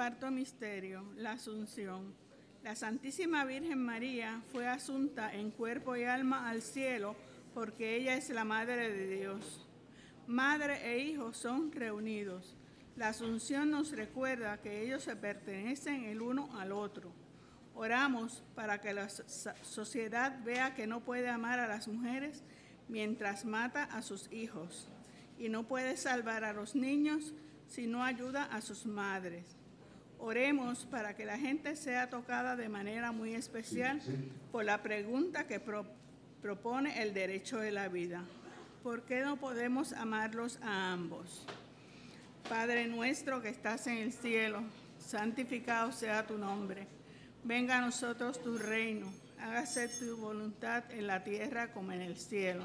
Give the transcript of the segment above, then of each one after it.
Cuarto misterio, la Asunción. La Santísima Virgen María fue asunta en cuerpo y alma al cielo porque ella es la Madre de Dios. Madre e hijo son reunidos. La Asunción nos recuerda que ellos se pertenecen el uno al otro. Oramos para que la sociedad vea que no puede amar a las mujeres mientras mata a sus hijos y no puede salvar a los niños si no ayuda a sus madres. Oremos para que la gente sea tocada de manera muy especial por la pregunta que propone el derecho de la vida. ¿Por qué no podemos amarlos a ambos? Padre nuestro que estás en el cielo, santificado sea tu nombre. Venga a nosotros tu reino, hágase tu voluntad en la tierra como en el cielo.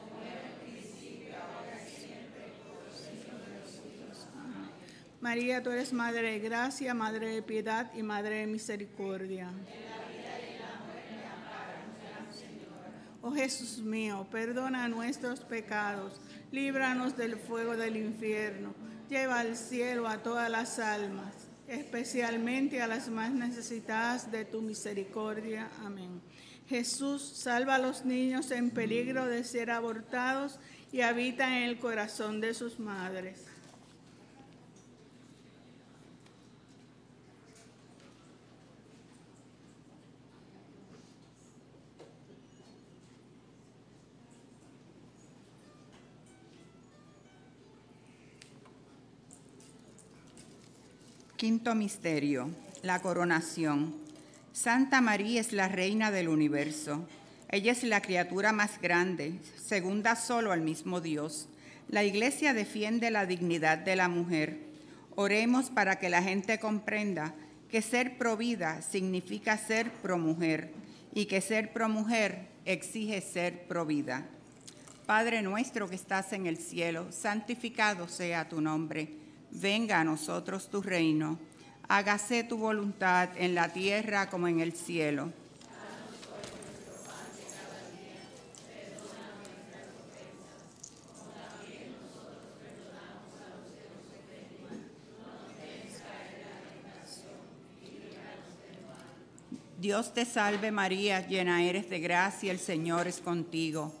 María, tú eres Madre de gracia, Madre de piedad y Madre de misericordia. Oh Jesús mío, perdona nuestros pecados, líbranos del fuego del infierno, lleva al cielo a todas las almas, especialmente a las más necesitadas de tu misericordia. Amén. Jesús, salva a los niños en peligro de ser abortados y habita en el corazón de sus madres. Quinto misterio, la coronación. Santa María es la reina del universo. Ella es la criatura más grande, segunda solo al mismo Dios. La iglesia defiende la dignidad de la mujer. Oremos para que la gente comprenda que ser provida significa ser promujer y que ser promujer exige ser provida. Padre nuestro que estás en el cielo, santificado sea tu nombre. Venga a nosotros tu reino. Hágase tu voluntad en la tierra como en el cielo. Dios te salve María, llena eres de gracia, el Señor es contigo.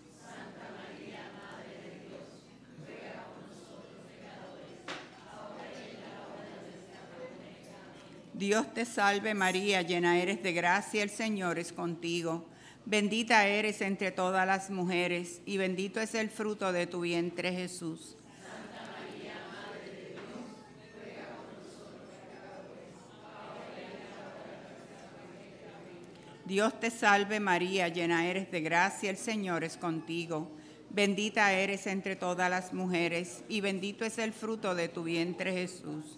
Dios te salve María, llena eres de gracia, el Señor es contigo. Bendita eres entre todas las mujeres, y bendito es el fruto de tu vientre Jesús. Santa María, Madre de Dios, ruega por nosotros pecadores, Dios te salve María, llena eres de gracia, el Señor es contigo. Bendita eres entre todas las mujeres, y bendito es el fruto de tu vientre Jesús.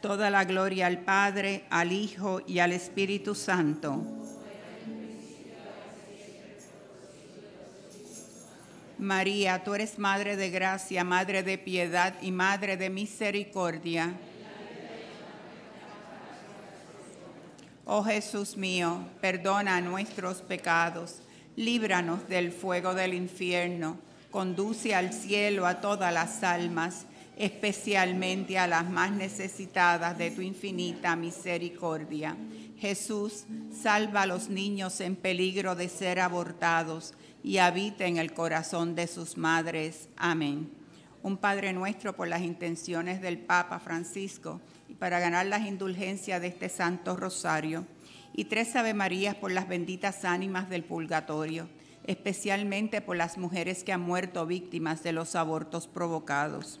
Toda la gloria al Padre, al Hijo y al Espíritu Santo. María, tú eres Madre de gracia, Madre de piedad y Madre de misericordia. Oh Jesús mío, perdona nuestros pecados, líbranos del fuego del infierno, conduce al cielo a todas las almas especialmente a las más necesitadas de tu infinita misericordia. Jesús, salva a los niños en peligro de ser abortados y habita en el corazón de sus madres. Amén. Un Padre nuestro por las intenciones del Papa Francisco y para ganar las indulgencias de este Santo Rosario. Y tres Ave Marías por las benditas ánimas del purgatorio, especialmente por las mujeres que han muerto víctimas de los abortos provocados.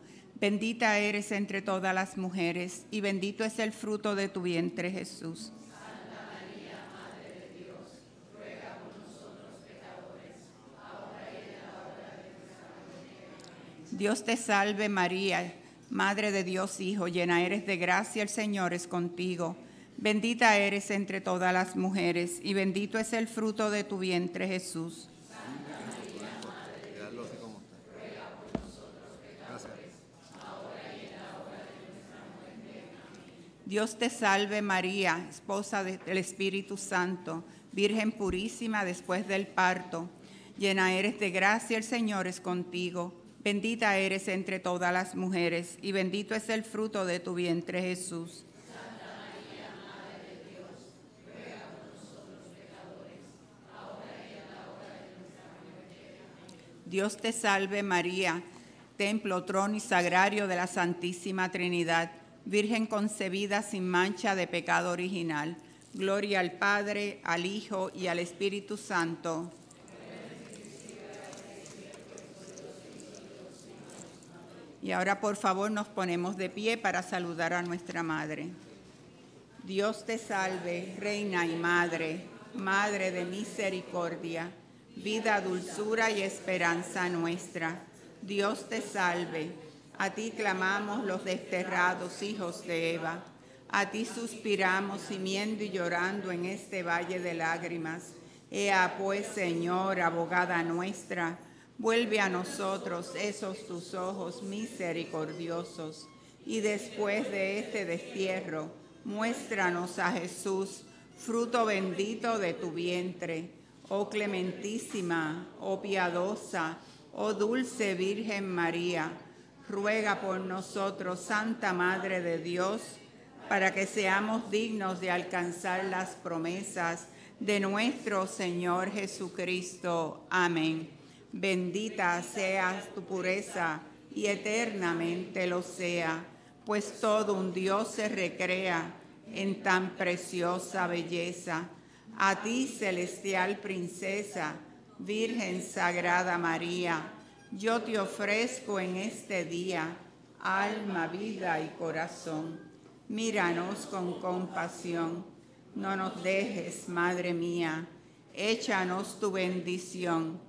Bendita eres entre todas las mujeres y bendito es el fruto de tu vientre Jesús. Dios. Dios te salve María, Madre de Dios Hijo, llena eres de gracia, el Señor es contigo. Bendita eres entre todas las mujeres y bendito es el fruto de tu vientre Jesús. Quedarlo así como está. Gracias. Dios te salve María, esposa de- del Espíritu Santo, Virgen purísima después del parto. Llena eres de gracia, el Señor es contigo. Bendita eres entre todas las mujeres y bendito es el fruto de tu vientre Jesús. Dios te salve María, templo, trono y sagrario de la Santísima Trinidad, Virgen concebida sin mancha de pecado original. Gloria al Padre, al Hijo y al Espíritu Santo. Y ahora por favor nos ponemos de pie para saludar a nuestra Madre. Dios te salve, Reina y Madre, Madre de misericordia, vida, dulzura y esperanza nuestra. Dios te salve, a ti clamamos los desterrados hijos de Eva, a ti suspiramos gimiendo y llorando en este valle de lágrimas. Ea pues, Señor, abogada nuestra, vuelve a nosotros esos tus ojos misericordiosos, y después de este destierro, muéstranos a Jesús, fruto bendito de tu vientre. Oh clementísima, oh piadosa, oh dulce Virgen María, ruega por nosotros, Santa Madre de Dios, para que seamos dignos de alcanzar las promesas de nuestro Señor Jesucristo. Amén. Bendita seas tu pureza y eternamente lo sea, pues todo un Dios se recrea en tan preciosa belleza. A ti, celestial princesa, Virgen Sagrada María, yo te ofrezco en este día alma, vida y corazón. Míranos con compasión, no nos dejes, Madre mía, échanos tu bendición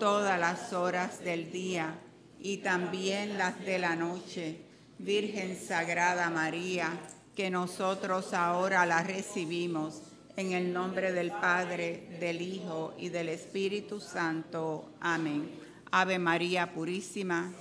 todas las horas del día y también las de la noche. Virgen Sagrada María, que nosotros ahora la recibimos en el nombre del Padre, del Hijo y del Espíritu Santo. Amén. Ave María Purísima.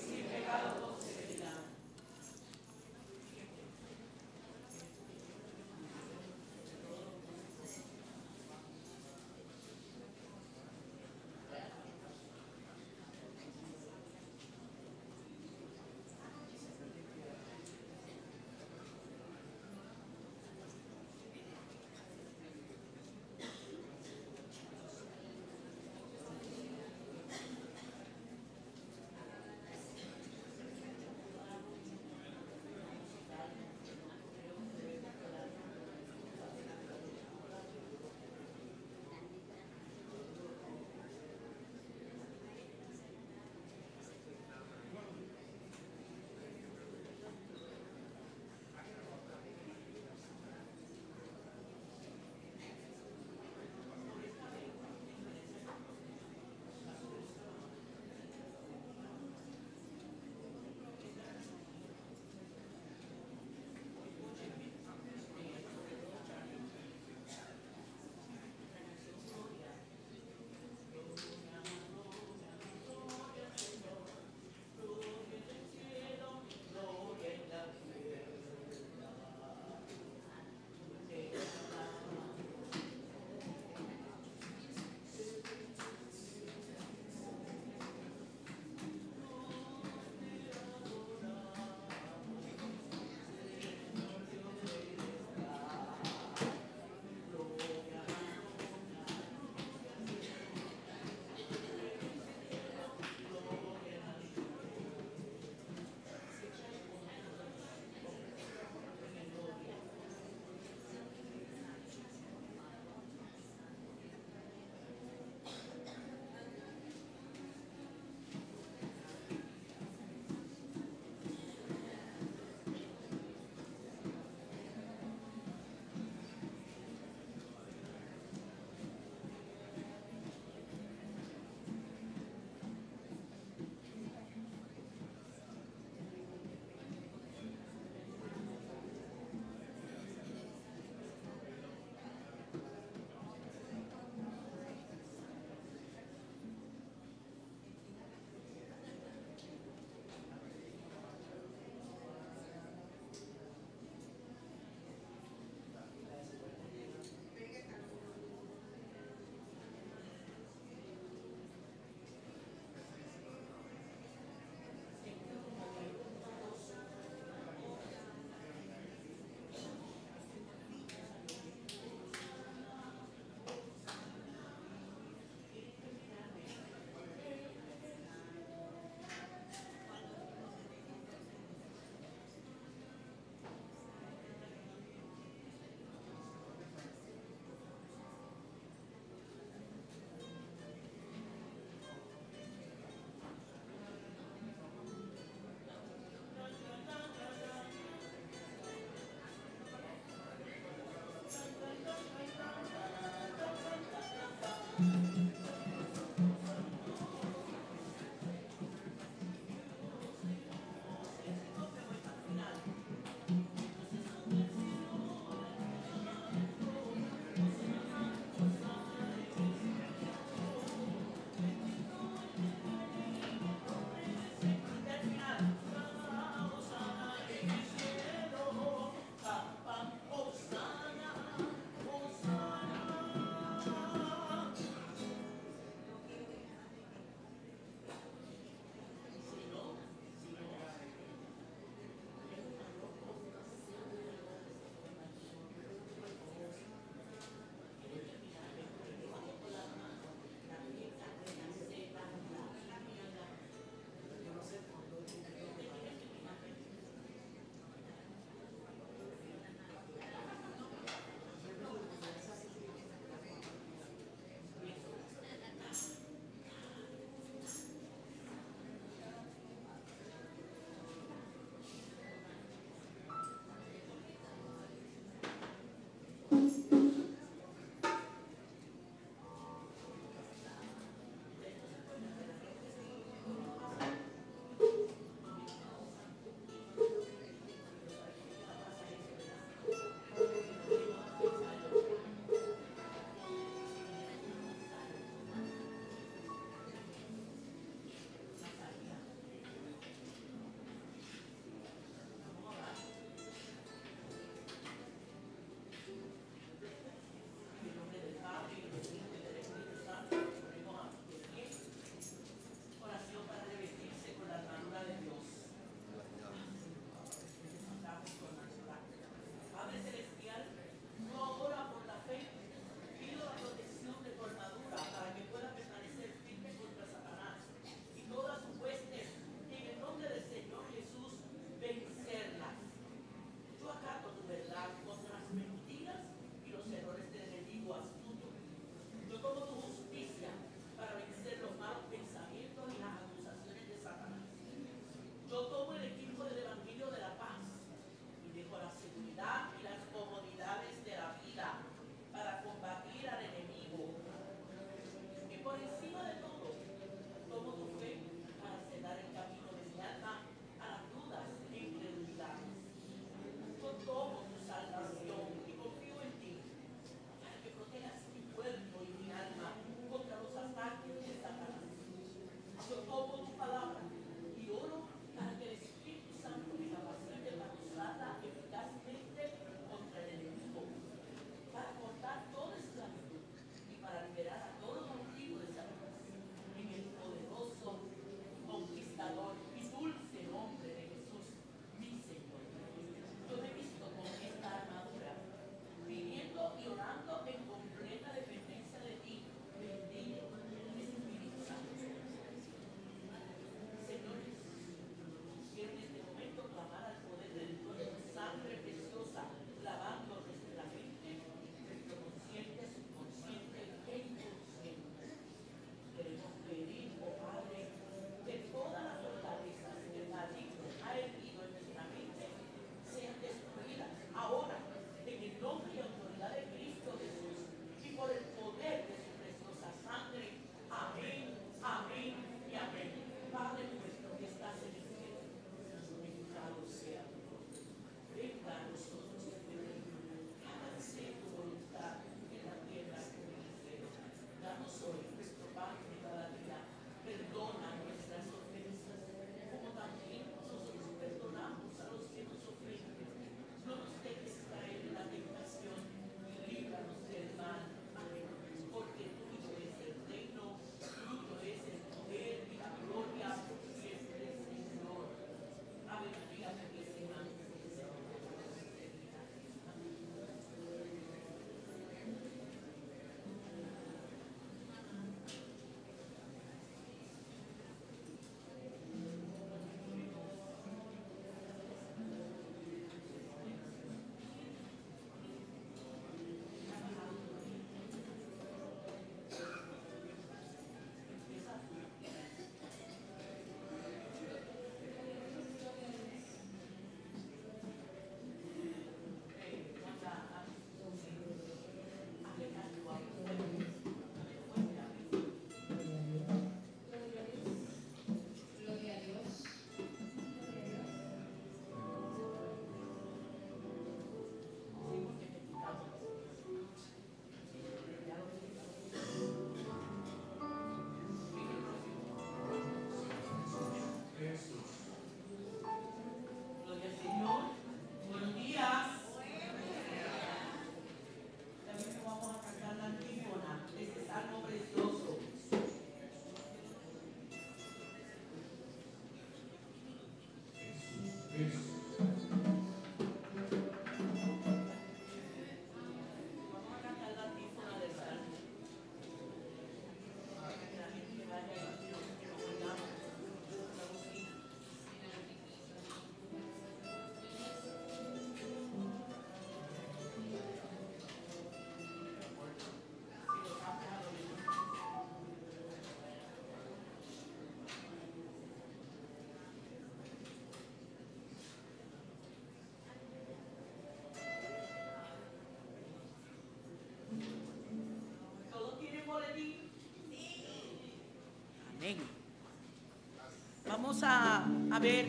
Vamos a, a ver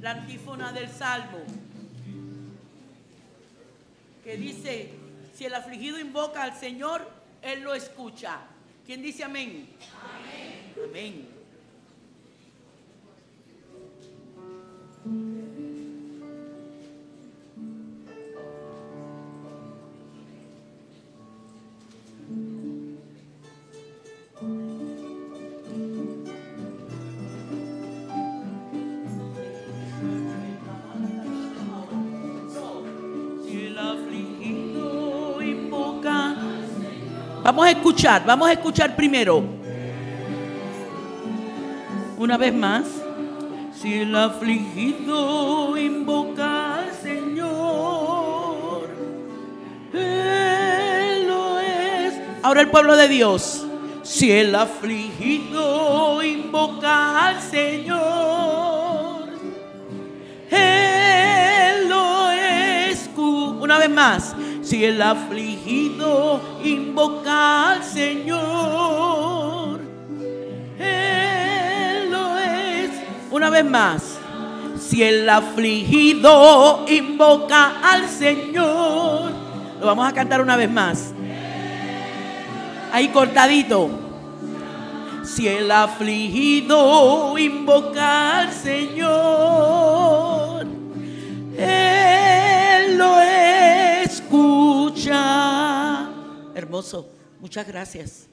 la antífona del Salmo, que dice, si el afligido invoca al Señor, Él lo escucha. ¿Quién dice amén? Amén. Amén. Vamos a escuchar, vamos a escuchar primero. Una vez más. Si el afligido invoca al Señor, Él lo es. Ahora el pueblo de Dios. Si el afligido invoca al Señor, él lo escucha. Una vez más. Si el afligido invoca al Señor, Él lo es. Una vez más. Si el afligido invoca al Señor. Lo vamos a cantar una vez más. Ahí cortadito. Si el afligido invoca al Señor, Muchas gracias.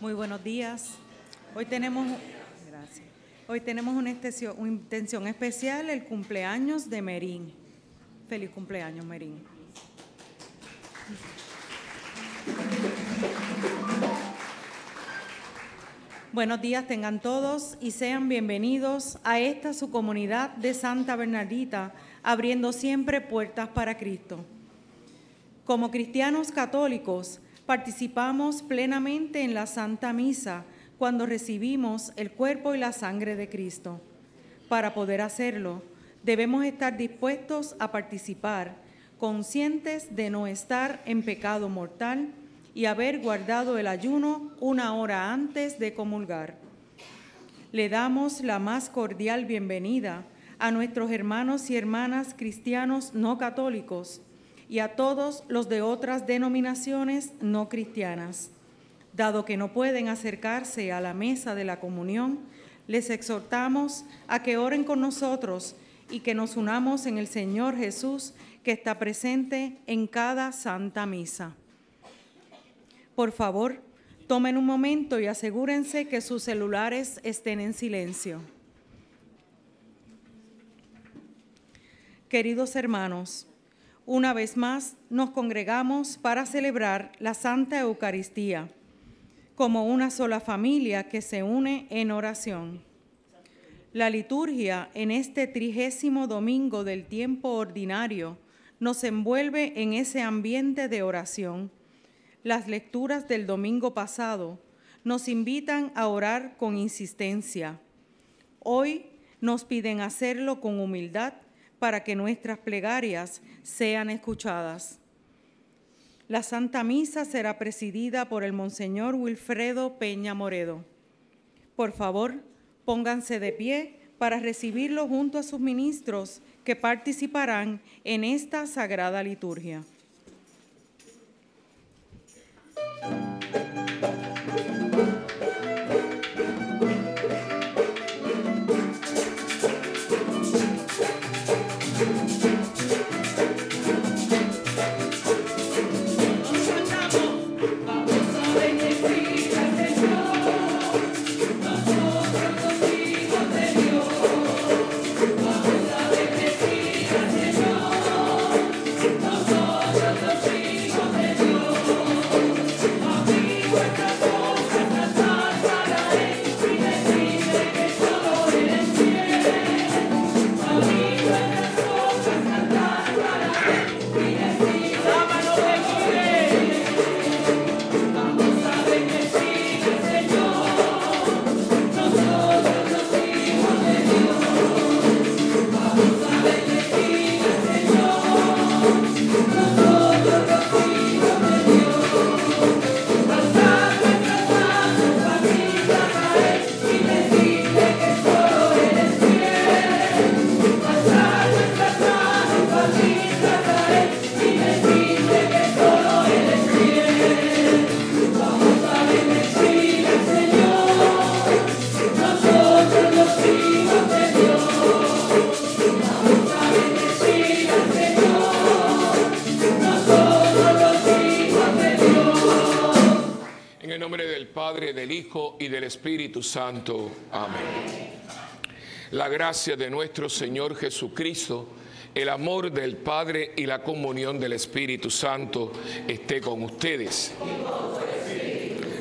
Muy buenos días. Hoy tenemos. Hoy tenemos una intención, una intención especial, el cumpleaños de Merín. Feliz cumpleaños, Merín. Buenos días tengan todos y sean bienvenidos a esta su comunidad de Santa Bernardita, abriendo siempre puertas para Cristo. Como cristianos católicos, participamos plenamente en la Santa Misa cuando recibimos el cuerpo y la sangre de Cristo. Para poder hacerlo, debemos estar dispuestos a participar, conscientes de no estar en pecado mortal y haber guardado el ayuno una hora antes de comulgar. Le damos la más cordial bienvenida a nuestros hermanos y hermanas cristianos no católicos y a todos los de otras denominaciones no cristianas. Dado que no pueden acercarse a la mesa de la comunión, les exhortamos a que oren con nosotros y que nos unamos en el Señor Jesús que está presente en cada santa misa. Por favor, tomen un momento y asegúrense que sus celulares estén en silencio. Queridos hermanos, una vez más nos congregamos para celebrar la Santa Eucaristía como una sola familia que se une en oración. La liturgia en este trigésimo domingo del tiempo ordinario nos envuelve en ese ambiente de oración. Las lecturas del domingo pasado nos invitan a orar con insistencia. Hoy nos piden hacerlo con humildad para que nuestras plegarias sean escuchadas. La Santa Misa será presidida por el Monseñor Wilfredo Peña Moredo. Por favor, pónganse de pie para recibirlo junto a sus ministros que participarán en esta sagrada liturgia. Y del Espíritu Santo. Amén. La gracia de nuestro Señor Jesucristo, el amor del Padre y la comunión del Espíritu Santo esté con ustedes.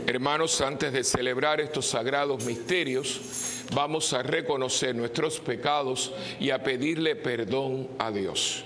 Hermanos, antes de celebrar estos sagrados misterios, vamos a reconocer nuestros pecados y a pedirle perdón a Dios.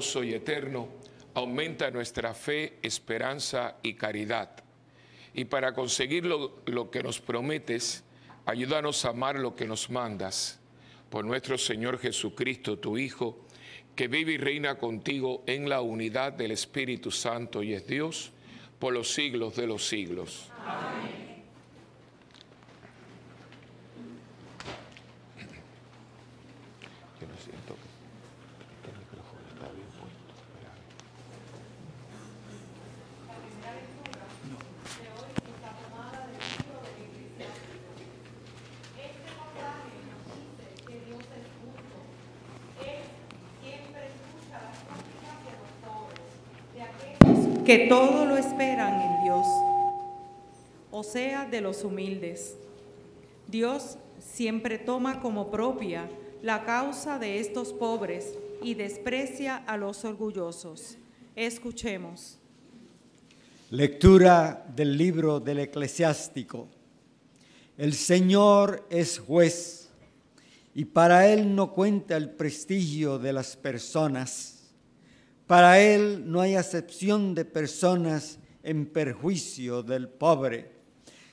Y Eterno, aumenta nuestra fe, esperanza y caridad. Y para conseguir lo, lo que nos prometes, ayúdanos a amar lo que nos mandas. Por nuestro Señor Jesucristo, tu Hijo, que vive y reina contigo en la unidad del Espíritu Santo y es Dios por los siglos de los siglos. Yo no siento que este micrófono está bien puesto. Espera. Que todo lo esperan en Dios, o sea, de los humildes. Dios siempre toma como propia la causa de estos pobres y desprecia a los orgullosos. Escuchemos. Lectura del libro del eclesiástico. El Señor es juez y para Él no cuenta el prestigio de las personas. Para Él no hay acepción de personas en perjuicio del pobre,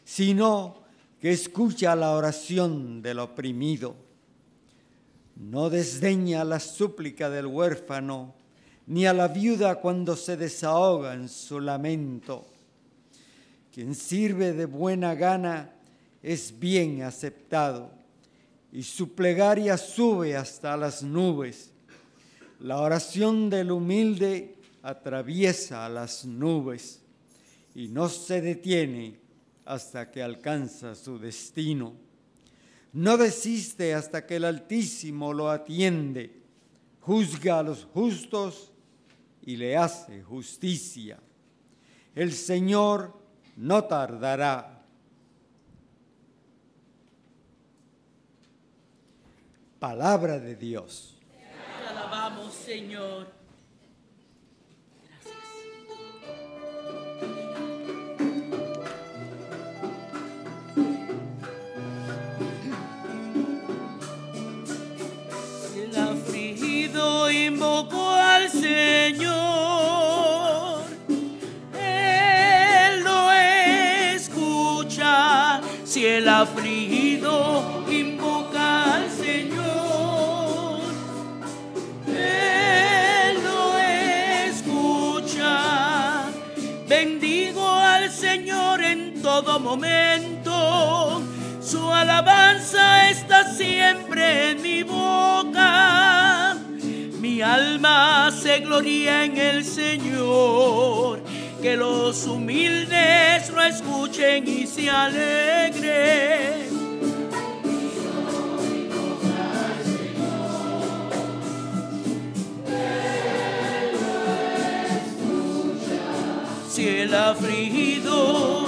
sino que escucha la oración del oprimido. No desdeña la súplica del huérfano, ni a la viuda cuando se desahoga en su lamento. Quien sirve de buena gana es bien aceptado, y su plegaria sube hasta las nubes. La oración del humilde atraviesa las nubes y no se detiene hasta que alcanza su destino. No desiste hasta que el Altísimo lo atiende, juzga a los justos y le hace justicia. El Señor no tardará. Palabra de Dios. Alabamos, Señor. Invocó al Señor. Él lo escucha. Si el afligido momento. Su alabanza está siempre en mi boca. Mi alma se gloria en el Señor. Que los humildes lo escuchen y se alegren. Si el afligido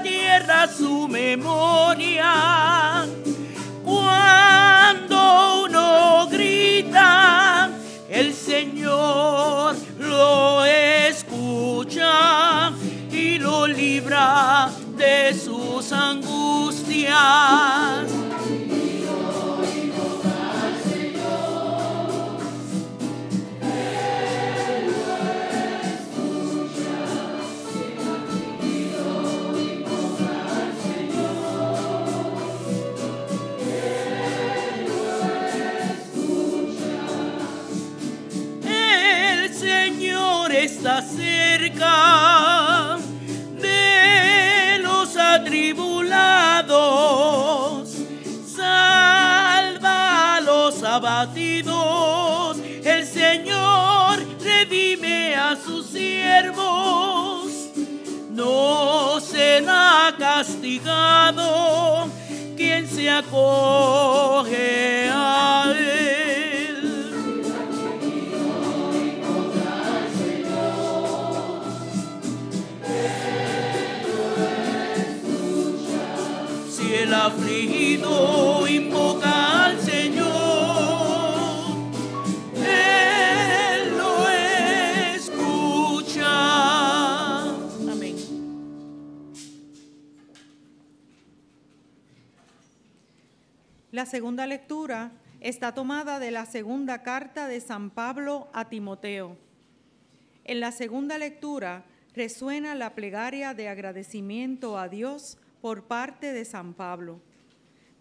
tierra su memoria. Cuando uno grita, el Señor lo escucha y lo libra de sus angustias. Será castigado quien se acoge a segunda lectura está tomada de la segunda carta de San Pablo a Timoteo. En la segunda lectura resuena la plegaria de agradecimiento a Dios por parte de San Pablo.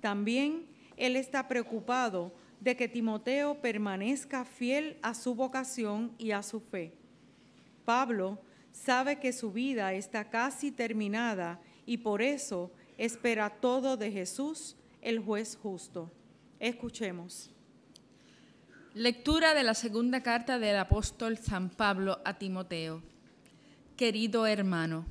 También él está preocupado de que Timoteo permanezca fiel a su vocación y a su fe. Pablo sabe que su vida está casi terminada y por eso espera todo de Jesús, el juez justo. Escuchemos. Lectura de la segunda carta del apóstol San Pablo a Timoteo. Querido hermano,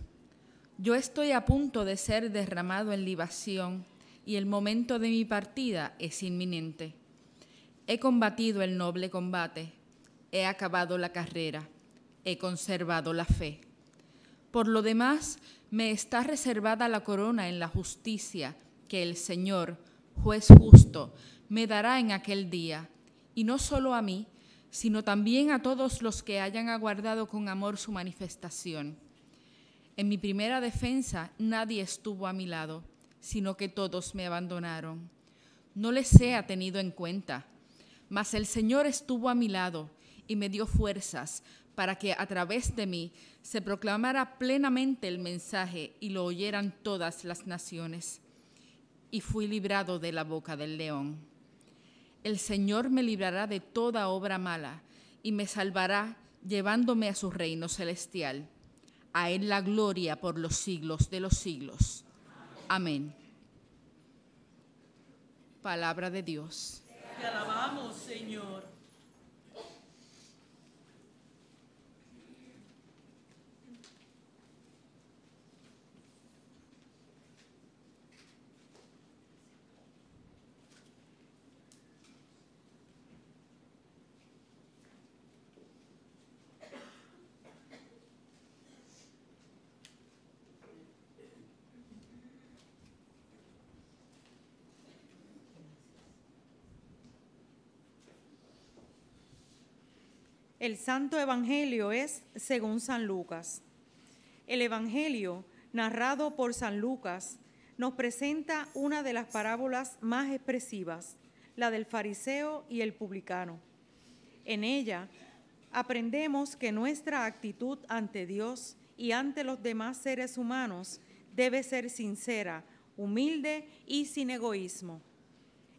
yo estoy a punto de ser derramado en libación y el momento de mi partida es inminente. He combatido el noble combate, he acabado la carrera, he conservado la fe. Por lo demás, me está reservada la corona en la justicia que el Señor, juez justo, me dará en aquel día, y no solo a mí, sino también a todos los que hayan aguardado con amor su manifestación. En mi primera defensa nadie estuvo a mi lado, sino que todos me abandonaron. No les sea tenido en cuenta, mas el Señor estuvo a mi lado y me dio fuerzas para que a través de mí se proclamara plenamente el mensaje y lo oyeran todas las naciones. Y fui librado de la boca del león. El Señor me librará de toda obra mala y me salvará llevándome a su reino celestial. A Él la gloria por los siglos de los siglos. Amén. Palabra de Dios. Te alabamos, Señor. El Santo Evangelio es según San Lucas. El Evangelio, narrado por San Lucas, nos presenta una de las parábolas más expresivas, la del fariseo y el publicano. En ella aprendemos que nuestra actitud ante Dios y ante los demás seres humanos debe ser sincera, humilde y sin egoísmo.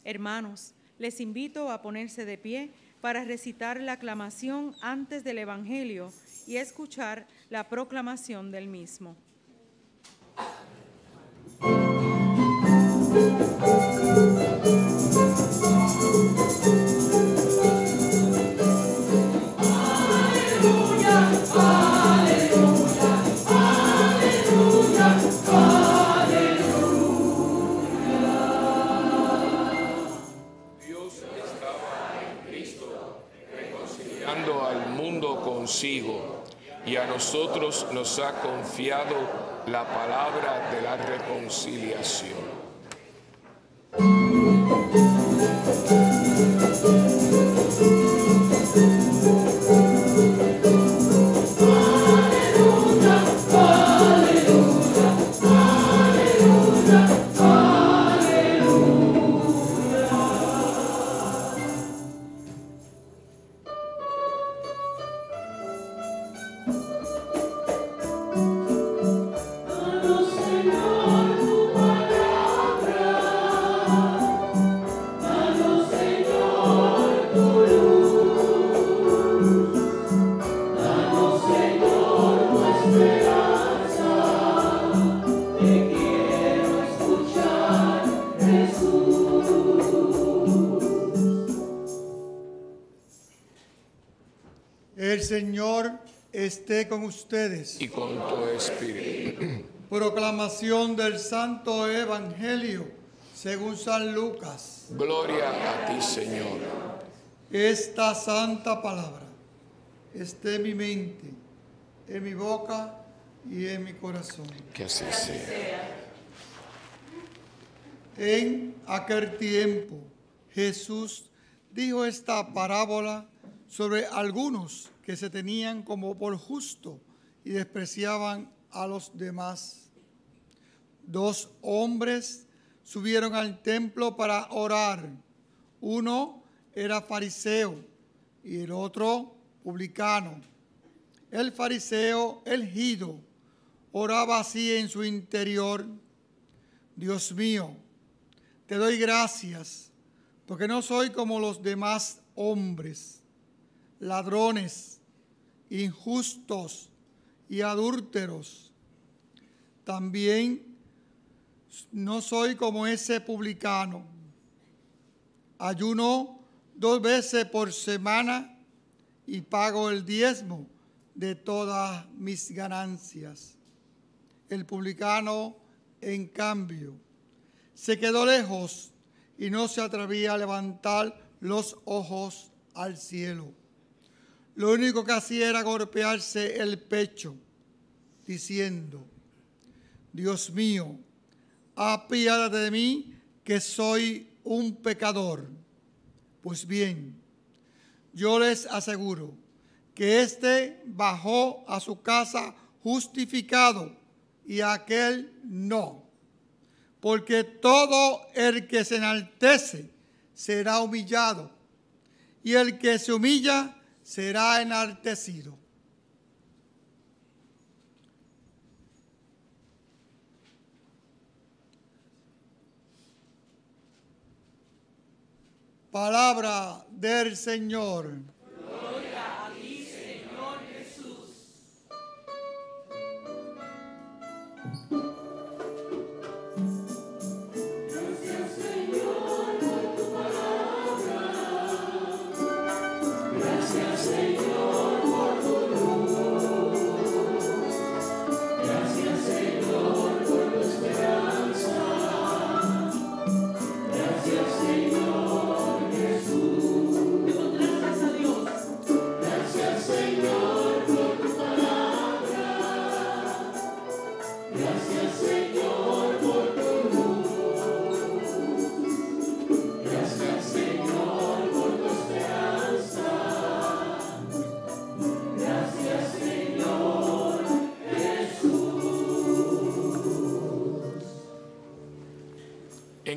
Hermanos, les invito a ponerse de pie para recitar la aclamación antes del Evangelio y escuchar la proclamación del mismo. Nos ha confiado la palabra de la reconciliación. Ustedes. Y con tu espíritu. Proclamación del Santo Evangelio según San Lucas. Gloria a ti, Señor. Esta santa palabra esté en mi mente, en mi boca y en mi corazón. Que así sea. En aquel tiempo Jesús dijo esta parábola sobre algunos que se tenían como por justo y despreciaban a los demás. Dos hombres subieron al templo para orar. Uno era fariseo y el otro publicano. El fariseo, elgido, oraba así en su interior. Dios mío, te doy gracias porque no soy como los demás hombres, ladrones, injustos y adúlteros. También no soy como ese publicano. Ayuno dos veces por semana y pago el diezmo de todas mis ganancias. El publicano, en cambio, se quedó lejos y no se atrevía a levantar los ojos al cielo. Lo único que hacía era golpearse el pecho, diciendo, Dios mío, apiádate de mí que soy un pecador. Pues bien, yo les aseguro que éste bajó a su casa justificado y aquel no. Porque todo el que se enaltece será humillado y el que se humilla será enaltecido. Palabra del Señor.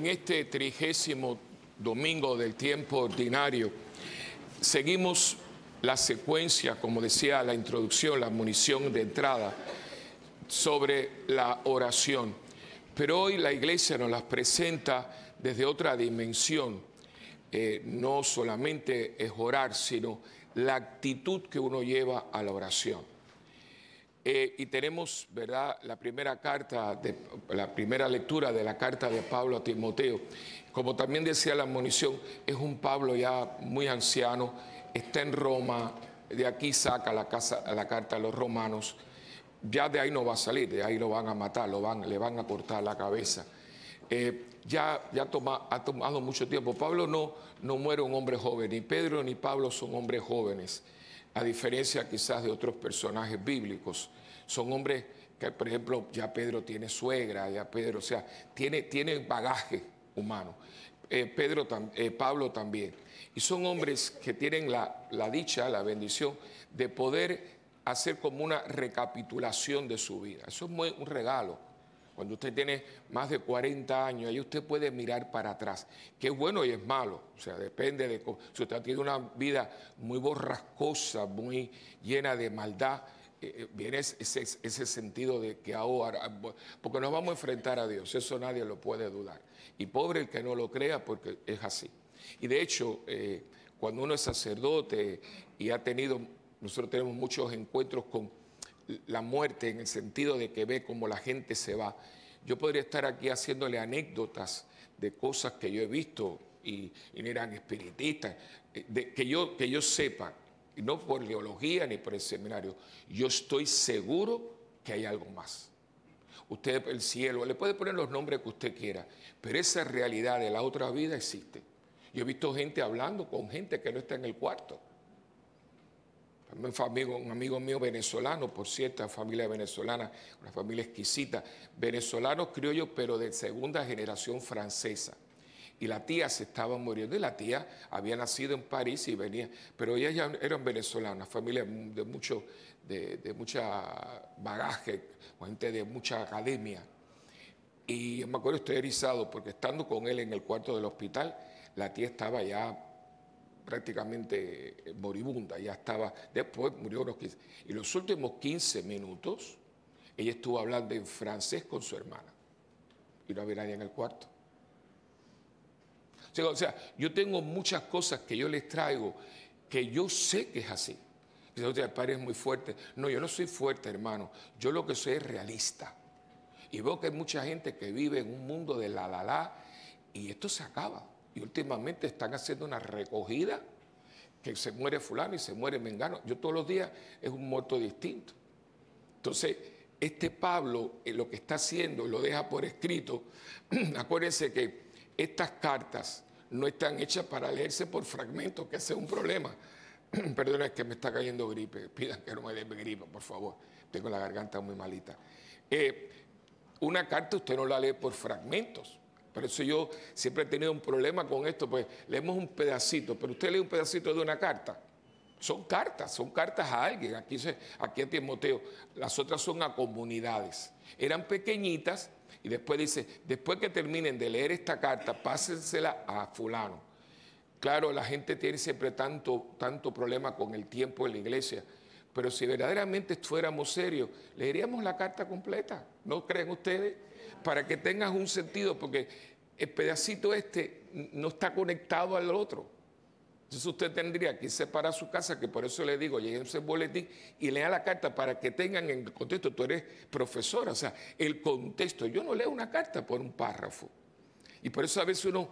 En este trigésimo domingo del tiempo ordinario, seguimos la secuencia, como decía la introducción, la munición de entrada, sobre la oración. Pero hoy la iglesia nos las presenta desde otra dimensión. Eh, no solamente es orar, sino la actitud que uno lleva a la oración. Eh, y tenemos, ¿verdad?, la primera carta, de, la primera lectura de la carta de Pablo a Timoteo. Como también decía la munición, es un Pablo ya muy anciano, está en Roma, de aquí saca la, casa, la carta a los romanos, ya de ahí no va a salir, de ahí lo van a matar, lo van, le van a cortar la cabeza. Eh, ya, ya toma, ha tomado mucho tiempo. Pablo no, no muere un hombre joven, ni Pedro ni Pablo son hombres jóvenes, a diferencia quizás de otros personajes bíblicos. Son hombres que, por ejemplo, ya Pedro tiene suegra, ya Pedro, o sea, tiene, tiene bagaje humano. Eh, Pedro, eh, Pablo también. Y son hombres que tienen la, la dicha, la bendición de poder hacer como una recapitulación de su vida. Eso es muy, un regalo. Cuando usted tiene más de 40 años, ahí usted puede mirar para atrás, que es bueno y es malo. O sea, depende de si usted tiene una vida muy borrascosa, muy llena de maldad, eh, eh, viene ese, sentido de que ahora, porque nos vamos a enfrentar a Dios, eso nadie lo puede dudar. Y pobre el que no lo crea porque es así. Y de hecho, eh, cuando uno es sacerdote y ha tenido, nosotros tenemos muchos encuentros con la muerte en el sentido de que ve cómo la gente se va. Yo podría estar aquí haciéndole anécdotas de cosas que yo he visto y, y eran espiritistas, de, que, yo, que yo sepa, no por ideología ni por el seminario, yo estoy seguro que hay algo más. Usted, el cielo, le puede poner los nombres que usted quiera, pero esa realidad de la otra vida existe. Yo he visto gente hablando con gente que no está en el cuarto. Un amigo, un amigo mío venezolano, por cierto, familia venezolana, una familia exquisita, venezolanos criollos, pero de segunda generación francesa. Y la tía se estaba muriendo, y la tía había nacido en París y venía, pero ella ya era venezolana, familia de mucho, de mucha bagaje, gente de mucha academia. Y me acuerdo, estoy erizado, porque estando con él en el cuarto del hospital, la tía estaba ya prácticamente eh, moribunda, ya estaba, después murió unos 15. Y los últimos 15 minutos, ella estuvo hablando en francés con su hermana. Y no había nadie en el cuarto. O sea, yo tengo muchas cosas que yo les traigo que yo sé que es así. Dice, usted, padre es muy fuerte. No, yo no soy fuerte, hermano. Yo lo que soy es realista. Y veo que hay mucha gente que vive en un mundo de la la la y esto se acaba. Y últimamente están haciendo una recogida que se muere fulano y se muere mengano. Yo todos los días es un muerto distinto. Entonces, este Pablo eh, lo que está haciendo, lo deja por escrito, acuérdense que estas cartas no están hechas para leerse por fragmentos, que ese es un problema. Perdón, es que me está cayendo gripe. Pidan que no me den gripe, por favor. Tengo la garganta muy malita. Eh, una carta usted no la lee por fragmentos. Por eso yo siempre he tenido un problema con esto, pues leemos un pedacito, pero usted lee un pedacito de una carta. Son cartas, son cartas a alguien. Aquí, aquí en Timoteo, las otras son a comunidades. Eran pequeñitas y después dice, después que terminen de leer esta carta, pásensela a fulano. Claro, la gente tiene siempre tanto, tanto problema con el tiempo en la iglesia, pero si verdaderamente fuéramos serios, leeríamos la carta completa, ¿no creen ustedes? Para que tengas un sentido, porque el pedacito este no está conectado al otro. Entonces usted tendría que irse para su casa, que por eso le digo, lléguense el boletín y lea la carta para que tengan en el contexto. Tú eres profesora, o sea, el contexto. Yo no leo una carta por un párrafo. Y por eso a veces uno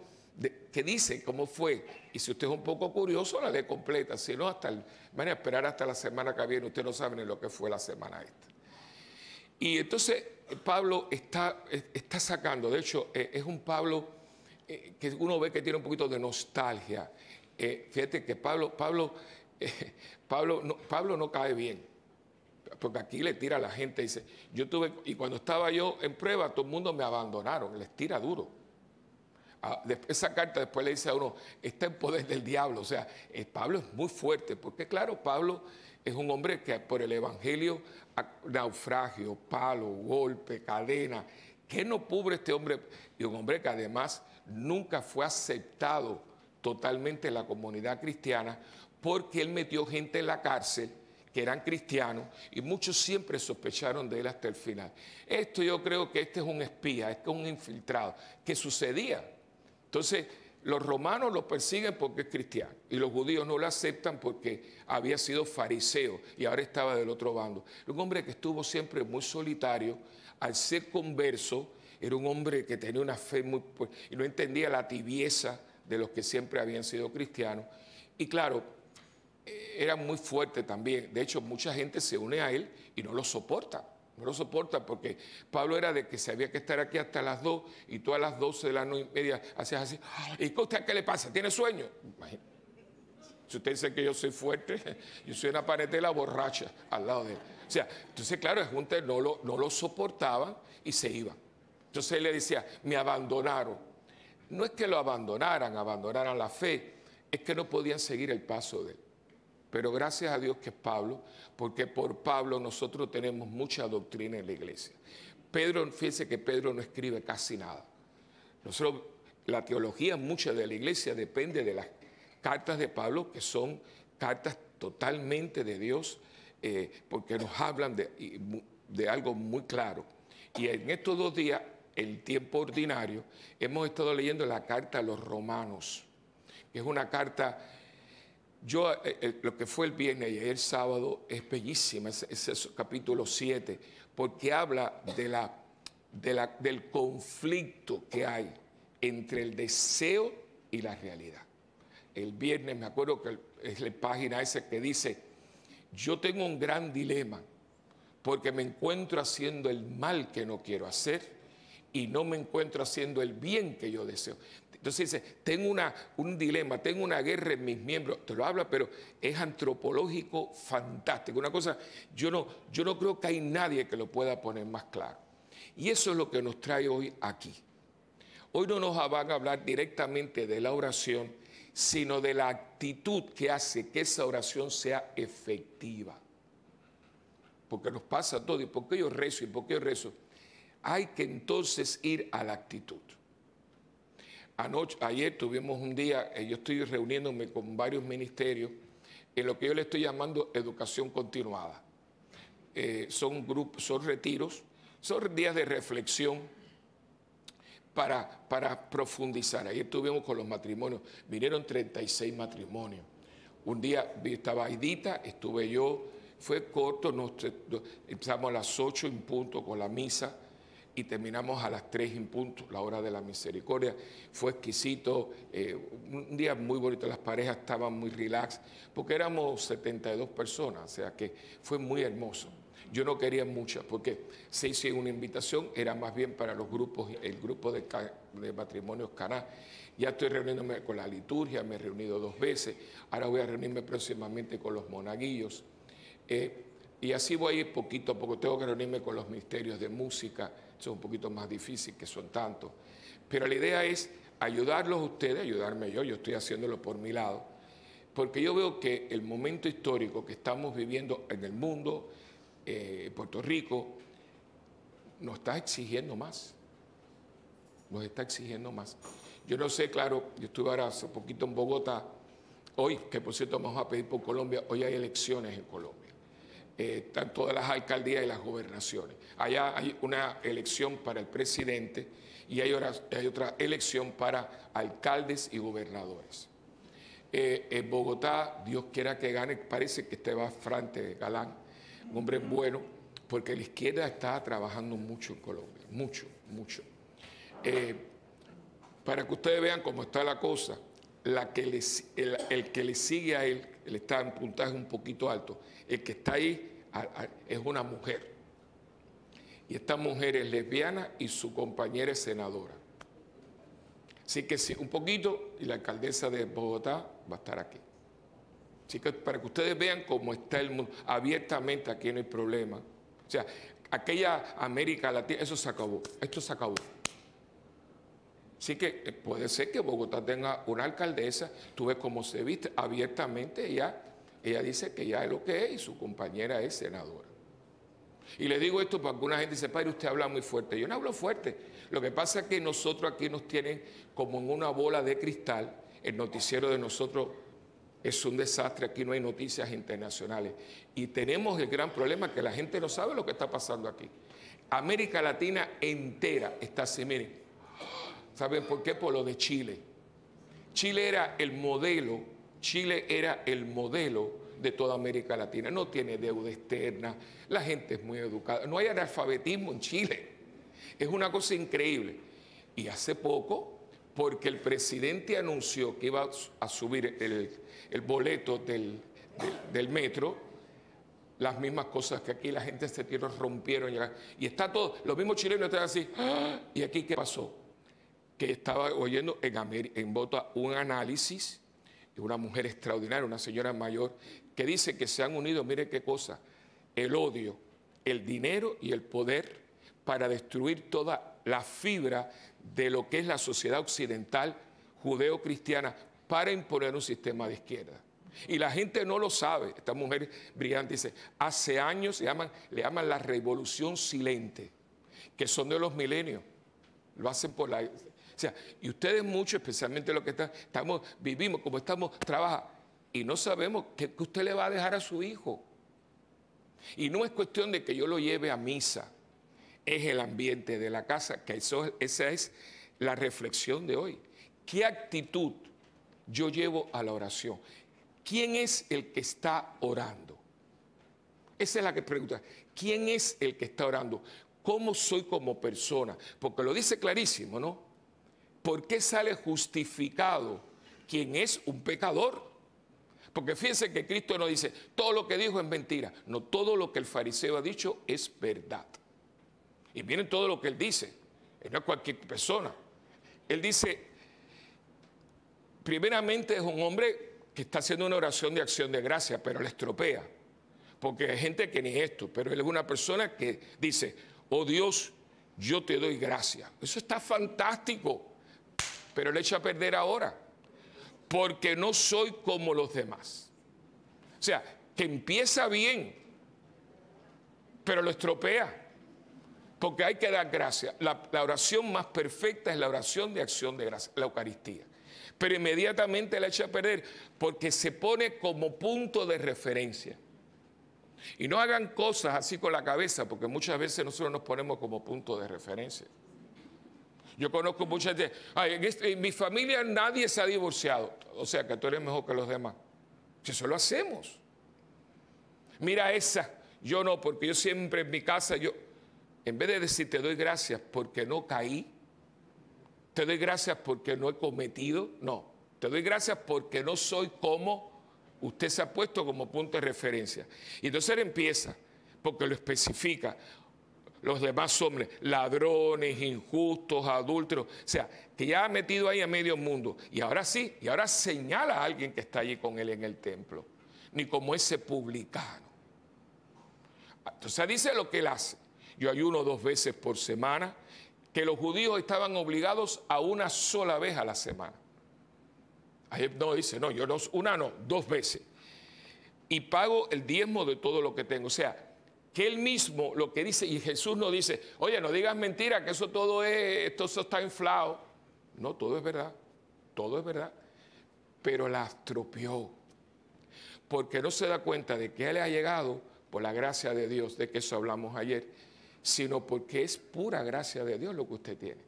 que dice cómo fue, y si usted es un poco curioso, la lee completa. Si no, hasta van a esperar hasta la semana que viene. Usted no sabe ni lo que fue la semana esta. Y entonces Pablo está, está sacando, de hecho, eh, es un Pablo eh, que uno ve que tiene un poquito de nostalgia. Eh, fíjate que Pablo, Pablo, Pablo, no, Pablo no cae bien, porque aquí le tira a la gente, dice, yo tuve, y cuando estaba yo en prueba, todo el mundo me abandonaron, les tira duro. Ah, esa carta después le dice a uno, está en poder del diablo, o sea, Pablo es muy fuerte, porque claro, Pablo es un hombre que por el Evangelio, naufragio, palo, golpe, cadena, ¿qué no cubre este hombre? Y un hombre que además nunca fue aceptado totalmente en la comunidad cristiana porque él metió gente en la cárcel que eran cristianos y muchos siempre sospecharon de él hasta el final. Esto yo creo que este es un espía, este es un infiltrado, que sucedía. Entonces, los romanos lo persiguen porque es cristiano y los judíos no lo aceptan porque había sido fariseo y ahora estaba del otro bando. Un hombre que estuvo siempre muy solitario, al ser converso, era un hombre que tenía una fe muy... y no entendía la tibieza de los que siempre habían sido cristianos. Y claro, era muy fuerte también. De hecho, mucha gente se une a él y no lo soporta. No lo soporta porque Pablo era de que se había que estar aquí hasta las 2 y tú a las 12 de la noche y media hacías así. ¿Y usted qué le pasa? ¿Tiene sueño? Si usted dice que yo soy fuerte, yo soy una panetela borracha al lado de él. O sea, entonces, claro, el junta no lo, no lo y se iban. Entonces él le decía, me abandonaron. No es que lo abandonaran, abandonaran la fe, es que no podían seguir el paso de él. Pero gracias a Dios que es Pablo, porque por Pablo nosotros tenemos mucha doctrina en la iglesia. Pedro, fíjense que Pedro no escribe casi nada. Nosotros, la teología mucha de la iglesia depende de las cartas de Pablo, que son cartas totalmente de Dios, eh, porque nos hablan de, de algo muy claro. Y en estos dos días, el tiempo ordinario, hemos estado leyendo la carta a los romanos, que es una carta yo, eh, eh, lo que fue el viernes y el sábado es bellísima, ese, capítulo 7, porque habla de la, del conflicto que hay entre el deseo y la realidad. El viernes me acuerdo que es la página esa que dice, yo tengo un gran dilema porque me encuentro haciendo el mal que no quiero hacer y no me encuentro haciendo el bien que yo deseo. Entonces dice, tengo una, un dilema, tengo una guerra en mis miembros, te lo habla, pero es antropológico fantástico. Una cosa, yo no, yo no creo que hay nadie que lo pueda poner más claro. Y eso es lo que nos trae hoy aquí. Hoy no nos van a hablar directamente de la oración, sino de la actitud que hace que esa oración sea efectiva. Porque nos pasa todo, y porque yo rezo, y porque yo rezo, hay que entonces ir a la actitud. Anoche, ayer tuvimos un día, eh, yo estoy reuniéndome con varios ministerios en lo que yo le estoy llamando educación continuada. Eh, son grupos, son retiros, son días de reflexión para, profundizar. Ayer estuvimos con los matrimonios, vinieron 36 matrimonios. Un día estaba Aidita, estuve yo, fue corto, empezamos a las 8 en punto con la misa y terminamos a las 3 en punto, la hora de la misericordia. Fue exquisito, eh, un día muy bonito, las parejas estaban muy relax, porque éramos 72 personas, o sea que fue muy hermoso. Yo no quería muchas, porque se hizo una invitación, era más bien para los grupos, el grupo de, matrimonios Caná. Ya estoy reuniéndome con la liturgia, me he reunido dos veces, ahora voy a reunirme próximamente con los monaguillos. Eh, y así voy a ir poquito a poco. Tengo que reunirme con los ministerios de música, es un poquito más difícil, que son tantos. Pero la idea es ayudarlos a ustedes, ayudarme yo, yo estoy haciéndolo por mi lado, porque yo veo que el momento histórico que estamos viviendo en el mundo, eh, Puerto Rico, nos está exigiendo más. Nos está exigiendo más. Yo no sé, claro, yo estuve ahora hace poquito en Bogotá, hoy, que por cierto vamos a pedir por Colombia, hoy hay elecciones en Colombia eh, tanto de las alcaldías y las gobernaciones. Allá hay una elección para el presidente y hay, otra elección para alcaldes y gobernadores. Eh, en Bogotá, Dios quiera que gane, parece que este va frente Galán, un hombre bueno, porque la izquierda está trabajando mucho en Colombia, mucho, mucho. Eh, para que ustedes vean cómo está la cosa, el, que le sigue a él, él está en puntaje un poquito alto, el que está ahí es una mujer. Y esta mujer es lesbiana y su compañera es senadora. Así que sí, un poquito, y la alcaldesa de Bogotá va a estar aquí. Así que para que ustedes vean cómo está el mundo, abiertamente aquí en el problema. O sea, aquella América Latina, eso se acabó, esto se acabó. Así que eh, puede ser que Bogotá tenga una alcaldesa, tú ves cómo se viste abiertamente, ella ella dice que ya es lo que es y su compañera es senadora. Y le digo esto porque alguna gente dice, padre, usted habla muy fuerte. Yo no hablo fuerte. Lo que pasa es que nosotros aquí nos tienen como en una bola de cristal. El noticiero de nosotros es un desastre. Aquí no hay noticias internacionales. Y tenemos el gran problema que la gente no sabe lo que está pasando aquí. América Latina entera está así. Miren, ¿saben por qué? Por lo de Chile. Chile era el modelo, Chile era el modelo de toda América Latina. No tiene deuda externa, la gente es muy educada, no hay analfabetismo en Chile. Es una cosa increíble. Y hace poco, porque el presidente anunció que iba a subir el, boleto del, metro, las mismas cosas que aquí la gente se tiro rompieron y está todo, los mismos chilenos están así, ¡ah! ¿y aquí qué pasó? Estaba oyendo en, en Bota un análisis de una mujer extraordinaria, una señora mayor, que dice que se han unido, mire qué cosa, el odio, el dinero y el poder para destruir toda la fibra de lo que es la sociedad occidental judeo-cristiana para imponer un sistema de izquierda. Y la gente no lo sabe. Esta mujer brillante dice, hace años le llaman la revolución silente, que son de los milenios. Lo hacen por la... O sea, y ustedes mucho, especialmente los que están, estamos, vivimos como estamos, trabaja, y no sabemos qué usted le va a dejar a su hijo. Y no es cuestión de que yo lo lleve a misa, es el ambiente de la casa, que eso, esa es la reflexión de hoy. ¿Qué actitud yo llevo a la oración? ¿Quién es el que está orando? Esa es la que pregunta. ¿Quién es el que está orando? ¿Cómo soy como persona? Porque lo dice clarísimo, ¿no? ¿Por qué sale justificado quien es un pecador? Porque fíjense que Cristo no dice, todo lo que dijo es mentira. No, todo lo que el fariseo ha dicho es verdad. Y miren todo lo que él dice. no es cualquier persona. Él dice, primeramente es un hombre que está haciendo una oración de acción de gracia, pero le estropea. Porque hay gente que ni esto, pero él es una persona que dice, oh Dios, yo te doy gracia. Eso está fantástico, pero le echa a perder ahora porque no soy como los demás. O sea, que empieza bien, pero lo estropea. Porque hay que dar gracia. La, oración más perfecta es la oración de acción de gracia, la Eucaristía. Pero inmediatamente la echa a perder porque se pone como punto de referencia. Y no hagan cosas así con la cabeza, porque muchas veces nosotros nos ponemos como punto de referencia. Yo conozco mucha gente, este, en, mi familia nadie se ha divorciado, o sea que tú eres mejor que los demás. Si eso lo hacemos. Mira esa, yo no, porque yo siempre en mi casa, yo, en vez de decir te doy gracias porque no caí, te doy gracias porque no he cometido, no, te doy gracias porque no soy como usted se ha puesto como punto de referencia. Y entonces él empieza, porque lo especifica los demás hombres, ladrones, injustos, adúlteros, o sea, que ya ha metido ahí a medio mundo. Y ahora sí, y ahora señala a alguien que está allí con él en el templo, ni como ese publicano. Entonces dice lo que él hace. Yo ayuno dos veces por semana, que los judíos estaban obligados a una sola vez a la semana. no dice, no, yo no, una no, dos veces. Y pago el diezmo de todo lo que tengo. O sea, que él mismo lo que dice, y Jesús no dice, oye, no digas mentira, que eso todo es, esto está inflado. No, todo es verdad, todo es verdad. Pero la estropeó, porque no se da cuenta de que él ha llegado por la gracia de Dios, de que eso hablamos ayer, sino porque es pura gracia de Dios lo que usted tiene.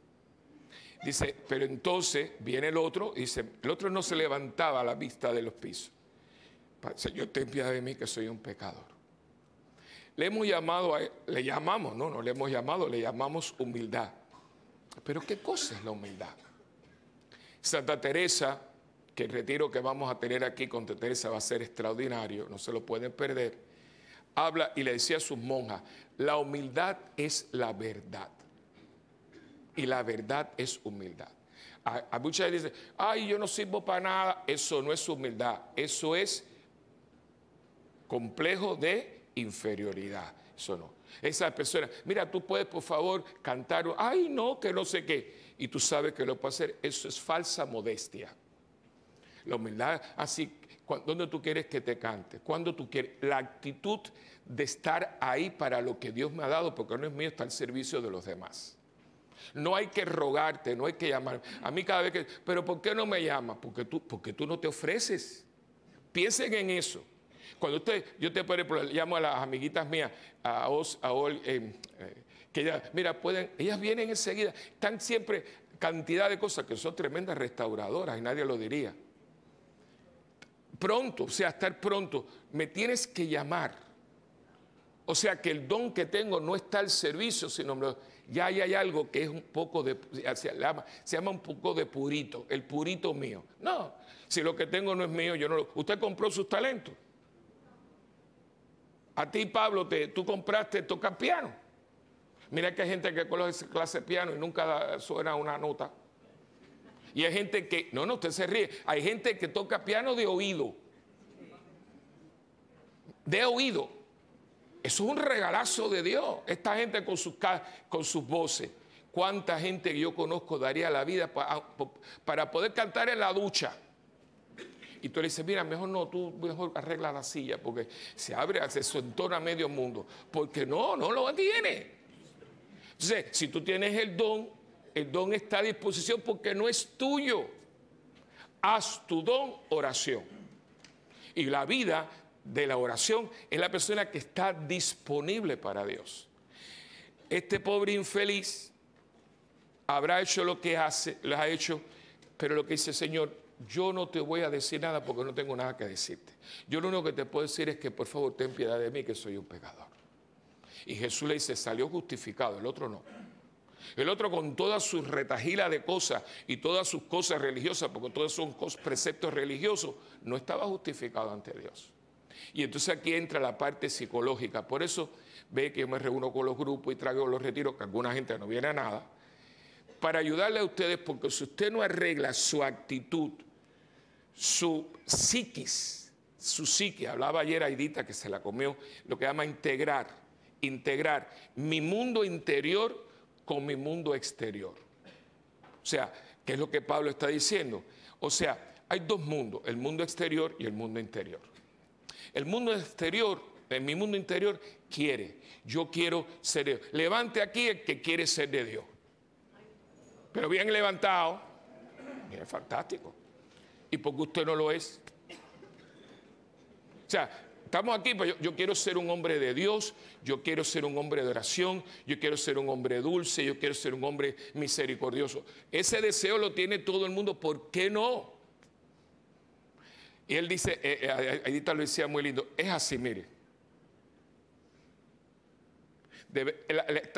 Dice, pero entonces viene el otro, dice, el otro no se levantaba a la vista de los pisos. Señor, ten piedad de mí que soy un pecador. Le hemos llamado, a, le llamamos, no, no le hemos llamado, le llamamos humildad. Pero ¿qué cosa es la humildad? Santa Teresa, que el retiro que vamos a tener aquí con Teresa va a ser extraordinario, no se lo pueden perder, habla y le decía a sus monjas, la humildad es la verdad. Y la verdad es humildad. A, muchas veces dicen, ay, yo no sirvo para nada. Eso no es humildad, eso es complejo de inferioridad. Eso no. Esa persona, mira, tú puedes por favor cantar, ay no, que no sé qué. Y tú sabes que lo puede hacer. Eso es falsa modestia. La humildad, así, ¿dónde tú quieres que te cante? ¿Cuándo tú quieres? La actitud de estar ahí para lo que Dios me ha dado, porque no es mío, está al servicio de los demás. No hay que rogarte, no hay que llamar. A mí cada vez que, pero ¿por qué no me llamas? Porque tú, porque tú no te ofreces. Piensen en eso. Cuando usted, yo te por ejemplo, llamo a las amiguitas mías, a Os, a Ol, eh, eh, que ellas, mira, pueden, ellas vienen enseguida, están siempre cantidad de cosas que son tremendas restauradoras y nadie lo diría. Pronto, o sea, estar pronto, me tienes que llamar. O sea que el don que tengo no está al servicio, sino ya hay algo que es un poco de, se llama, se llama un poco de purito, el purito mío. No, si lo que tengo no es mío, yo no lo. Usted compró sus talentos. A ti, Pablo, te, tú compraste tocar piano. Mira que hay gente que conoce clase de piano y nunca suena una nota. Y hay gente que, no, no, usted se ríe, hay gente que toca piano de oído. De oído. Eso es un regalazo de Dios. Esta gente con sus, con sus voces. ¿Cuánta gente que yo conozco daría la vida pa- para poder cantar en la ducha? Y tú le dices, mira, mejor no, tú mejor arregla la silla, porque se abre, se entona medio mundo. Porque no, no lo tiene. Entonces, si tú tienes el don, el don está a disposición porque no es tuyo. Haz tu don oración. Y la vida de la oración es la persona que está disponible para Dios. Este pobre infeliz habrá hecho lo que hace, lo ha hecho, pero lo que dice Señor, yo no te voy a decir nada porque no tengo nada que decirte. Yo lo único que te puedo decir es que por favor ten piedad de mí que soy un pecador. Y Jesús le dice, salió justificado, el otro no. El otro con toda su retajila de cosas y todas sus cosas religiosas, porque todos son preceptos religiosos, no estaba justificado ante Dios. Y entonces aquí entra la parte psicológica. Por eso ve que yo me reúno con los grupos y traigo los retiros, que alguna gente no viene a nada, para ayudarle a ustedes, porque si usted no arregla su actitud, su psiquis, su psique, hablaba ayer Aidita que se la comió, lo que llama integrar, integrar mi mundo interior con mi mundo exterior. O sea, ¿qué es lo que Pablo está diciendo? O sea, hay dos mundos, el mundo exterior y el mundo interior. El mundo exterior, en mi mundo interior, quiere. Yo quiero ser de Dios. Levante aquí el que quiere ser de Dios. Pero bien levantado, es fantástico. ¿Y por qué usted no lo es? O sea, estamos aquí, pues yo, quiero ser un hombre de Dios, yo quiero ser un hombre de oración, yo quiero ser un hombre dulce, yo quiero ser un hombre misericordioso. Ese deseo lo tiene todo el mundo, ¿por qué no? Y él dice, eh, eh, Aidita lo decía muy lindo, es así, mire.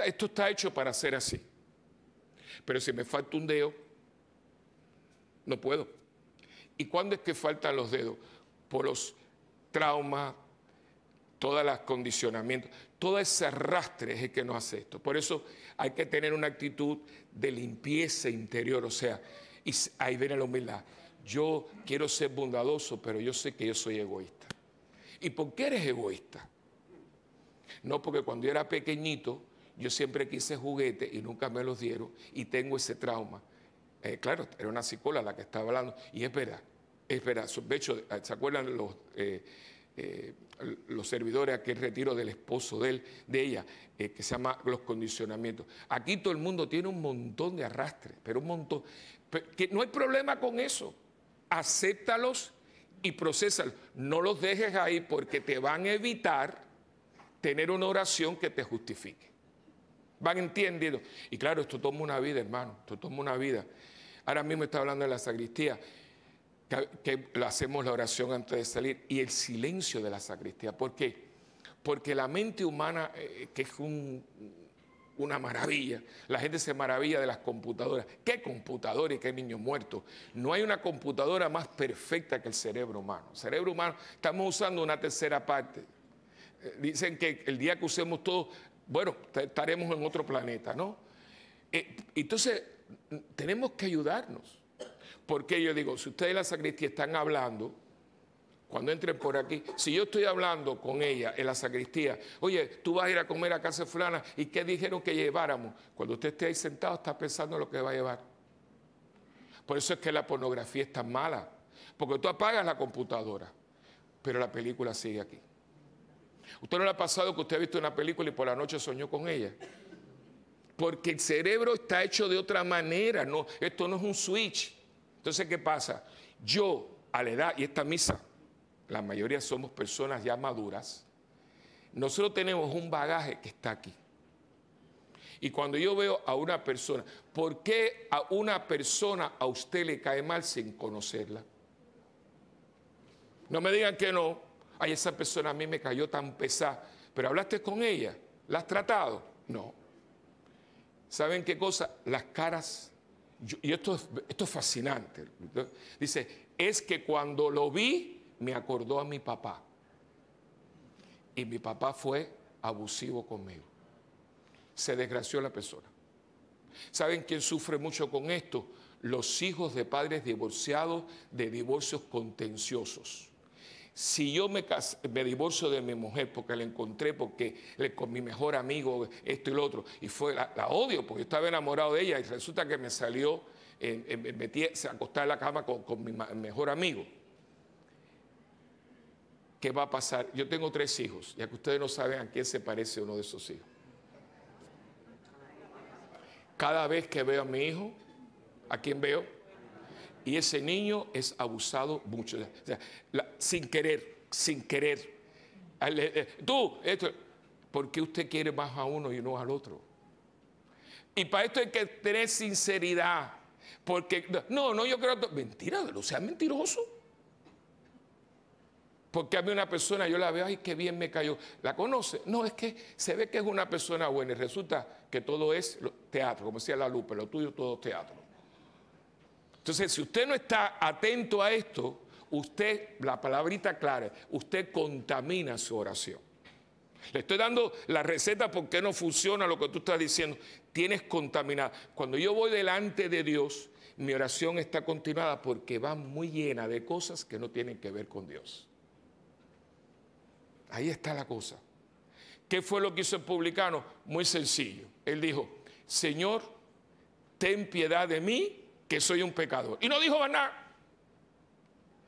Esto está hecho para ser así. Pero si me falta un dedo, no puedo. ¿Y cuándo es que faltan los dedos? Por los traumas, todos los condicionamientos, todo ese arrastre es el que nos hace esto. Por eso hay que tener una actitud de limpieza interior, o sea, y ahí viene la humildad. Yo quiero ser bondadoso, pero yo sé que yo soy egoísta. ¿Y por qué eres egoísta? No, porque cuando yo era pequeñito, yo siempre quise juguetes y nunca me los dieron y tengo ese trauma. Eh, claro, era una psicóloga la que estaba hablando y es verdad, es verdad. De hecho, ¿se acuerdan los, eh, eh, los servidores, aquel retiro del esposo de, él, de ella, eh, que se llama los condicionamientos? Aquí todo el mundo tiene un montón de arrastre, pero un montón. Que no hay problema con eso. Acéptalos y procesalos. No los dejes ahí porque te van a evitar tener una oración que te justifique. Van entendiendo. Y claro, esto toma una vida, hermano. Esto toma una vida. Ahora mismo está hablando en la sacristía, que, que hacemos la oración antes de salir, y el silencio de la sacristía. ¿Por qué? Porque la mente humana, eh, que es un- una maravilla, la gente se maravilla de las computadoras. ¿Qué computadora y qué niño muerto? No hay una computadora más perfecta que el cerebro humano. El cerebro humano, estamos usando una tercera parte. Eh, Dicen que el día que usemos todo, bueno, estaremos en otro planeta, ¿no? Eh, entonces, tenemos que ayudarnos. Porque yo digo, si ustedes la sacristía están hablando, cuando entren por aquí, si yo estoy hablando con ella en la sacristía, oye, tú vas a ir a comer a casa fulana, ¿y qué dijeron que lleváramos? Cuando usted esté ahí sentado, está pensando en lo que va a llevar. Por eso es que la pornografía es tan mala. Porque tú apagas la computadora, pero la película sigue aquí. ¿Usted no le ha pasado que usted ha visto una película y por la noche soñó con ella? Porque el cerebro está hecho de otra manera, no, esto no es un switch. Entonces, ¿qué pasa? Yo, a la edad, y esta misa, la mayoría somos personas ya maduras, nosotros tenemos un bagaje que está aquí. Y cuando yo veo a una persona, ¿por qué a una persona a usted le cae mal sin conocerla? No me digan que no. Ay, esa persona a mí me cayó tan pesada. Pero hablaste con ella. ¿La has tratado? No. ¿Saben qué cosa? Las caras. y esto es, esto es fascinante. Dice, es que cuando lo vi, me acordó a mi papá. Y mi papá fue abusivo conmigo. Se desgració la persona. ¿Saben quién sufre mucho con esto? Los hijos de padres divorciados de divorcios contenciosos. Si yo me, me divorcio de mi mujer porque la encontré, porque con mi mejor amigo, esto y lo otro, y fue la, odio porque estaba enamorado de ella y resulta que me salió, me metí, se acostar en la cama con, con mi mejor amigo. ¿Qué va a pasar? Yo tengo tres hijos, ya que ustedes no saben a quién se parece uno de esos hijos. Cada vez que veo a mi hijo, ¿a quién veo? Y ese niño es abusado mucho. sin querer, sin querer. Eh, tú, esto, ¿por qué usted quiere más a uno y no al otro? Y para esto hay que tener sinceridad. Porque, no, no, yo creo, mentira, no sea mentiroso. Porque a mí una persona, yo la veo, ay, qué bien me cayó. ¿La conoce? No, es que se ve que es una persona buena y resulta que todo es teatro, como decía la Lupe, lo tuyo todo es teatro. Entonces, si usted no está atento a esto, usted, la palabrita clara, usted contamina su oración. Le estoy dando la receta por qué no funciona lo que tú estás diciendo. Tienes contaminada. Cuando yo voy delante de Dios, mi oración está continuada porque va muy llena de cosas que no tienen que ver con Dios. Ahí está la cosa. ¿Qué fue lo que hizo el publicano? Muy sencillo. Él dijo, Señor, ten piedad de mí que soy un pecador. Y no dijo nada.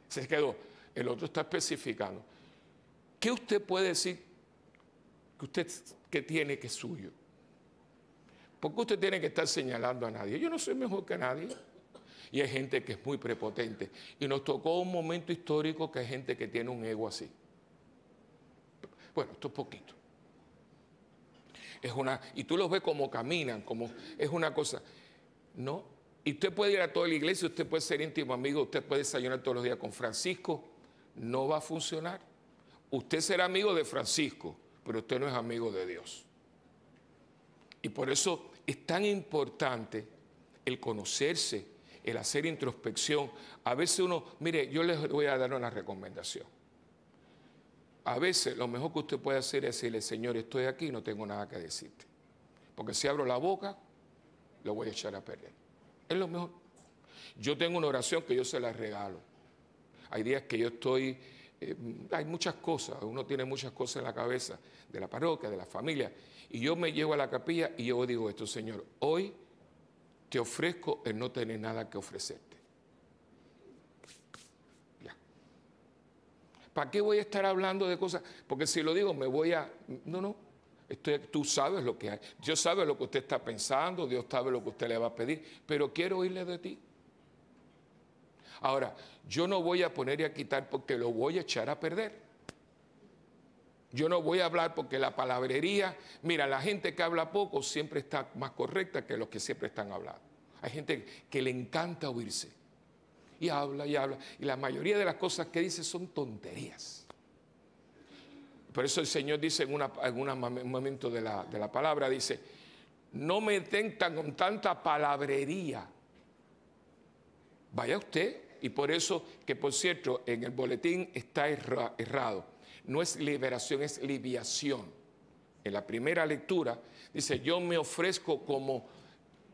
Se quedó. El otro está especificando. ¿Qué usted puede decir que usted que tiene que es suyo? Porque usted tiene que estar señalando a nadie. Yo no soy mejor que nadie. Y hay gente que es muy prepotente. Y nos tocó un momento histórico que hay gente que tiene un ego así. Bueno, esto es poquito. Es una, y tú los ves como caminan, como es una cosa. No, y usted puede ir a toda la iglesia, usted puede ser íntimo amigo, usted puede desayunar todos los días con Francisco. No va a funcionar. Usted será amigo de Francisco, pero usted no es amigo de Dios. Y por eso es tan importante el conocerse, el hacer introspección. A veces uno, mire, yo les voy a dar una recomendación. A veces lo mejor que usted puede hacer es decirle, Señor, estoy aquí y no tengo nada que decirte. Porque si abro la boca, lo voy a echar a perder. Es lo mejor. Yo tengo una oración que yo se la regalo. Hay días que yo estoy, eh, hay muchas cosas, uno tiene muchas cosas en la cabeza, de la parroquia, de la familia, y yo me llevo a la capilla y yo digo esto, Señor, hoy te ofrezco el no tener nada que ofrecerte. Ya. ¿Para qué voy a estar hablando de cosas? Porque si lo digo me voy a... No, no, tú sabes lo que hay. Dios sabe lo que usted está pensando, Dios sabe lo que usted le va a pedir, pero quiero oírle de ti. Ahora, yo no voy a poner y a quitar porque lo voy a echar a perder. Yo no voy a hablar porque la palabrería, mira, la gente que habla poco siempre está más correcta que los que siempre están hablando. Hay gente que le encanta oírse. Y habla y habla. Y la mayoría de las cosas que dice son tonterías. Por eso el Señor dice en, un momento de la, palabra, dice, no me tentan con tanta palabrería. Vaya usted, y por eso que por cierto en el boletín está errado. No es liberación, es libiación. En la primera lectura dice, yo me ofrezco como,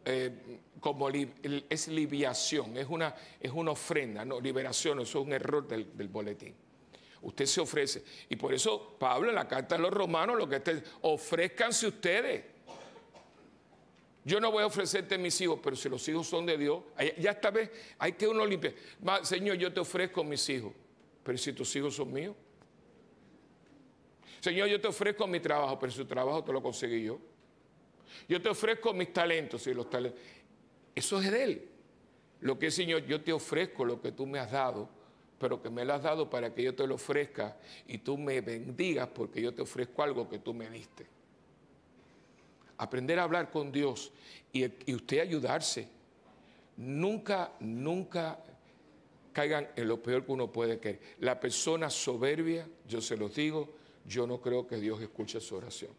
eh, como es libiación, es una, es una ofrenda, no, liberación, eso es un error del boletín. Usted se ofrece. Y por eso Pablo en la carta a los romanos lo que está ofrezcanse ustedes. Yo no voy a ofrecerte mis hijos, pero si los hijos son de Dios, ya esta vez hay que uno limpiar. Va, Señor, yo te ofrezco mis hijos, pero si tus hijos son míos. Señor, yo te ofrezco mi trabajo, pero si tu trabajo te lo conseguí yo. Yo te ofrezco mis talentos, y los talentos. Eso es de Él. Lo que es, Señor, yo te ofrezco lo que tú me has dado, pero que me lo has dado para que yo te lo ofrezca y tú me bendigas porque yo te ofrezco algo que tú me diste. Aprender a hablar con Dios y, y usted ayudarse. Nunca, nunca caigan en lo peor que uno puede caer. La persona soberbia, yo se los digo, yo no creo que Dios escuche su oración.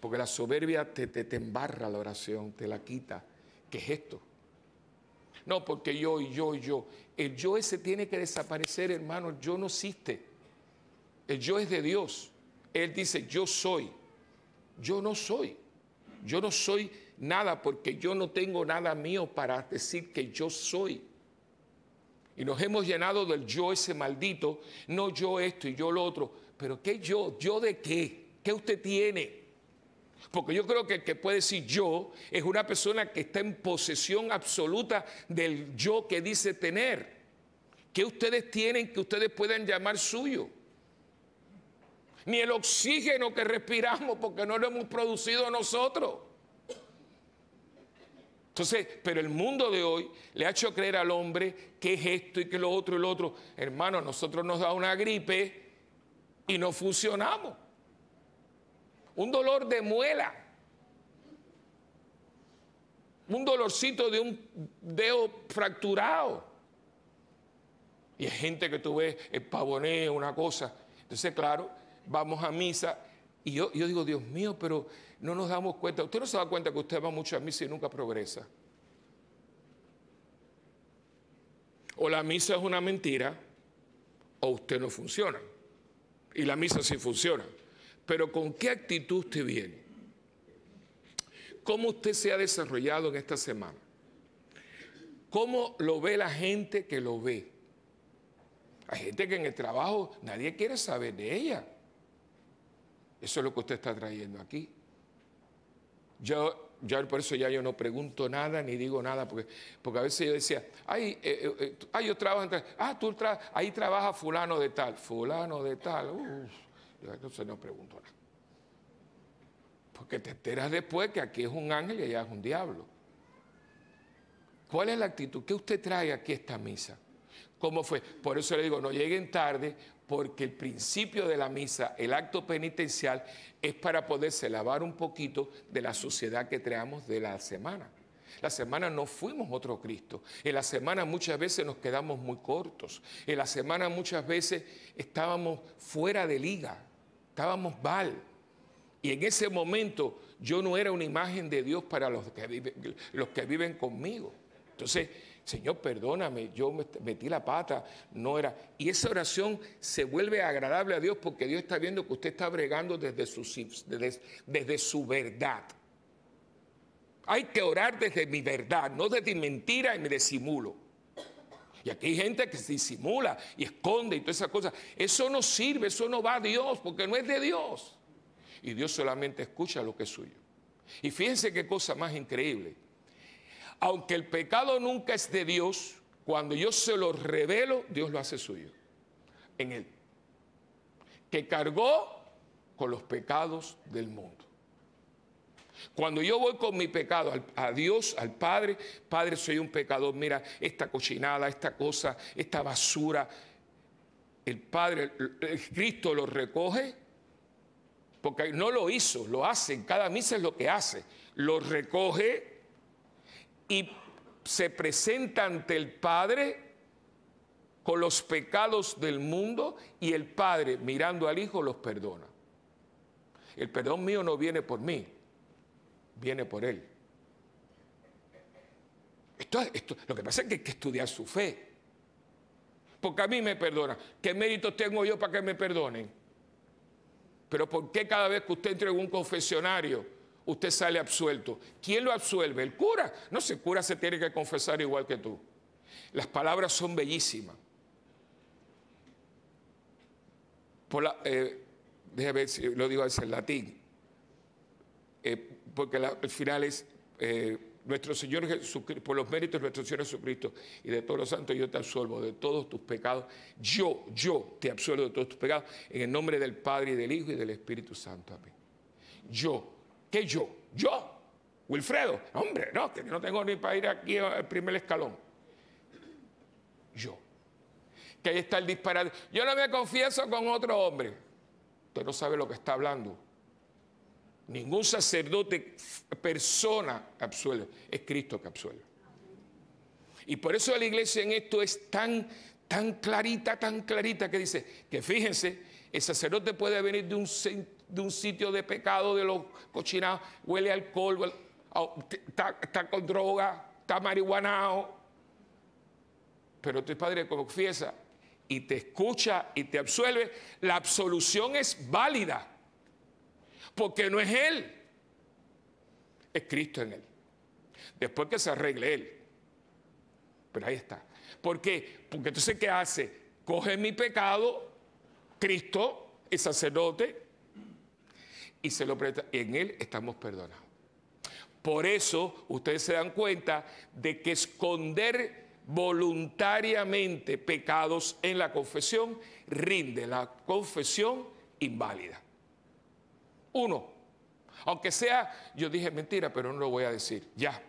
Porque la soberbia te, te, te embarra la oración, te la quita. ¿Qué es esto? No, porque yo yo yo. El yo ese tiene que desaparecer, hermano. Yo no existe. El yo es de Dios. Él dice, yo soy. Yo no soy. Yo no soy nada porque yo no tengo nada mío para decir que yo soy. Y nos hemos llenado del yo ese maldito, no yo esto y yo lo otro. Pero ¿qué yo? ¿Yo de qué? ¿Qué usted tiene? Porque yo creo que el que puede decir yo es una persona que está en posesión absoluta del yo que dice tener. ¿Qué ustedes tienen que ustedes puedan llamar suyo? Ni el oxígeno que respiramos porque no lo hemos producido nosotros. Entonces, pero el mundo de hoy le ha hecho creer al hombre que es esto y que lo otro y lo otro. Hermano, nosotros nos da una gripe y no funcionamos. Un dolor de muela. Un dolorcito de un dedo fracturado. Y hay gente que tú ves el pavoneo, una cosa. Entonces, claro, vamos a misa. Y yo, yo digo, Dios mío, pero no nos damos cuenta. Usted no se da cuenta que usted va mucho a misa y nunca progresa. O la misa es una mentira, o usted no funciona. Y la misa sí funciona. Pero ¿con qué actitud usted viene? ¿Cómo usted se ha desarrollado en esta semana? ¿Cómo lo ve la gente que lo ve? Hay gente que en el trabajo nadie quiere saber de ella. Eso es lo que usted está trayendo aquí. Yo, yo por eso ya yo no pregunto nada ni digo nada, porque, porque a veces yo decía, ay, eh, eh, ay yo trabajo en ah, tú tra ahí trabaja fulano de tal, fulano de tal, yo entonces no pregunto nada. Porque te enteras después que aquí es un ángel y allá es un diablo. ¿Cuál es la actitud? ¿Qué usted trae aquí a esta misa? ¿Cómo fue? Por eso le digo, no lleguen tarde, porque el principio de la misa, el acto penitencial, es para poderse lavar un poquito de la suciedad que traemos de la semana. La semana no fuimos otro Cristo. En la semana muchas veces nos quedamos muy cortos. En la semana muchas veces estábamos fuera de liga, estábamos mal. Y en ese momento yo no era una imagen de Dios para los que viven, los que viven conmigo. Entonces, Señor, perdóname, yo metí la pata, no era. Y esa oración se vuelve agradable a Dios porque Dios está viendo que usted está bregando desde su, desde, desde su verdad. Hay que orar desde mi verdad, no desde mi mentira y mi disimulo. Y aquí hay gente que se disimula y esconde y todas esas cosas. Eso no sirve, eso no va a Dios porque no es de Dios. Y Dios solamente escucha lo que es suyo. Y fíjense qué cosa más increíble aunque el pecado nunca es de Dios, cuando yo se lo revelo, Dios lo hace suyo. En él. Que cargó con los pecados del mundo. Cuando yo voy con mi pecado a Dios, al Padre, Padre, soy un pecador, mira esta cochinada, esta cosa, esta basura. El Padre, Cristo lo recoge, porque no lo hizo, lo hace, en cada misa es lo que hace. Lo recoge y se presenta ante el Padre con los pecados del mundo y el Padre mirando al Hijo los perdona. El perdón mío no viene por mí, viene por Él. Esto, lo que pasa es que hay que estudiar su fe. Porque a mí me perdona. ¿Qué méritos tengo yo para que me perdonen? Pero ¿por qué cada vez que usted entra en un confesionario usted sale absuelto. ¿Quién lo absuelve? El cura. No sé, el cura se tiene que confesar igual que tú. Las palabras son bellísimas. Eh, déjame ver si lo digo en latín. Eh, porque la- al final es eh, nuestro Señor Jesucristo, por los méritos de nuestro Señor Jesucristo y de todos los santos, yo te absuelvo de todos tus pecados. Yo, yo te absuelvo de todos tus pecados en el nombre del Padre y del Hijo y del Espíritu Santo. Amén. Yo, ¿qué yo? Yo, Wilfredo. Hombre, no, que no tengo ni para ir aquí al primer escalón. Yo. Que ahí está el disparate. Yo no me confieso con otro hombre. Usted no sabe lo que está hablando. Ningún sacerdote, persona absuelve. Es Cristo que absuelve. Y por eso la iglesia en esto es tan, tan clarita, tan clarita que dice que fíjense, el sacerdote puede venir de un, de un sitio de pecado, de los cochinados, huele alcohol, está, está con droga, está marihuanao, pero tu padre confiesa y te escucha y te absuelve, la absolución es válida, porque no es Él, es Cristo en Él. Después que se arregle Él. Pero ahí está. ¿Por qué? Porque entonces, ¿qué hace? Coge mi pecado, Cristo, el sacerdote, y se lo presta. En Él estamos perdonados. Por eso ustedes se dan cuenta de que esconder voluntariamente pecados en la confesión rinde la confesión inválida. Uno, aunque sea, yo dije mentira, pero no lo voy a decir, ya.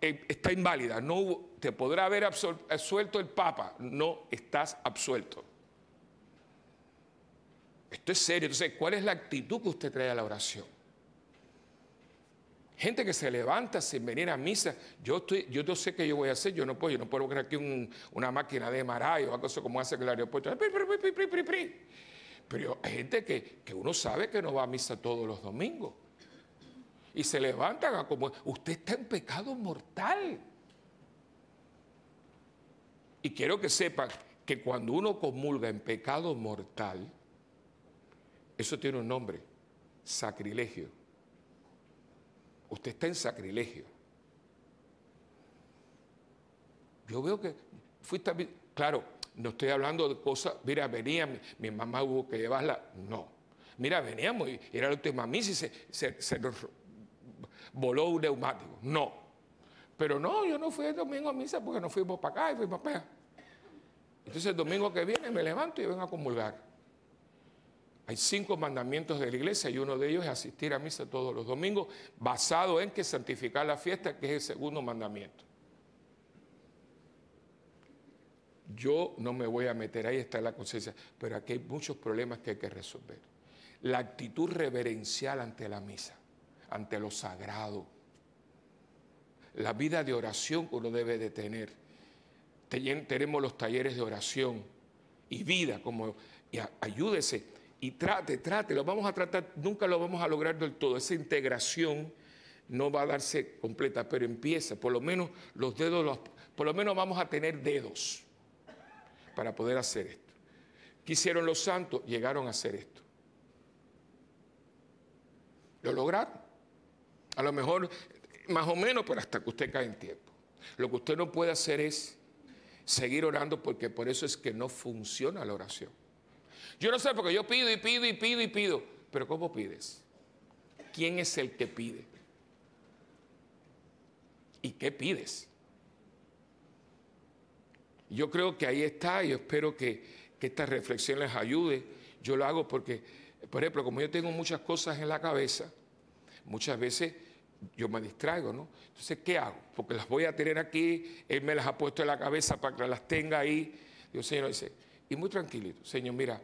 Eh, está inválida, no te podrá haber absuelto el Papa, no estás absuelto. Esto es serio, entonces, ¿cuál es la actitud que usted trae a la oración? Gente que se levanta sin venir a misa. Yo, estoy, yo no sé qué yo voy a hacer. Yo no puedo, yo no puedo crear aquí un- una máquina de maray o algo así como hace que el aeropuerto. Pri, pri, pri, Pero hay gente que, que uno sabe que no va a misa todos los domingos. Y se levantan a como, usted está en pecado mortal. Y quiero que sepan que cuando uno comulga en pecado mortal, eso tiene un nombre, sacrilegio. Usted está en sacrilegio. Yo veo que fuiste Claro, no estoy hablando de cosas. Mira, venía, mi, mi mamá hubo que llevarla. No. Mira, veníamos y era la última misa y se, se- se nos voló un neumático. No. Pero no, yo no fui el domingo a misa porque nos fuimos para acá y fuimos para allá. Entonces el domingo que viene me levanto y vengo a comulgar. Hay cinco mandamientos de la iglesia y uno de ellos es asistir a misa todos los domingos, basado en que santificar la fiesta, que es el segundo mandamiento. Yo no me voy a meter ahí, está la conciencia, pero aquí hay muchos problemas que hay que resolver. La actitud reverencial ante la misa, ante lo sagrado, la vida de oración que uno debe de tener. Ten- Tenemos los talleres de oración y vida, como y ayúdese y trate, trate, lo vamos a tratar, nunca lo vamos a lograr del todo. Esa integración no va a darse completa, pero empieza, por lo menos los dedos, por lo menos vamos a tener dedos para poder hacer esto. ¿Qué hicieron los santos? Llegaron a hacer esto. Lo lograron. A lo mejor, más o menos, pero hasta que usted cae en tiempo. Lo que usted no puede hacer es seguir orando porque por eso es que no funciona la oración. Yo no sé, porque yo pido y pido y pido y pido. Pero ¿cómo pides? ¿Quién es el que pide? ¿Y qué pides? Yo creo que ahí está y yo espero que, que esta reflexión les ayude. Yo lo hago porque, por ejemplo, como yo tengo muchas cosas en la cabeza, muchas veces yo me distraigo, ¿no? Entonces, ¿qué hago? Porque las voy a tener aquí, Él me las ha puesto en la cabeza para que las tenga ahí. Dios, Señor, dice, y muy tranquilito, Señor, mira,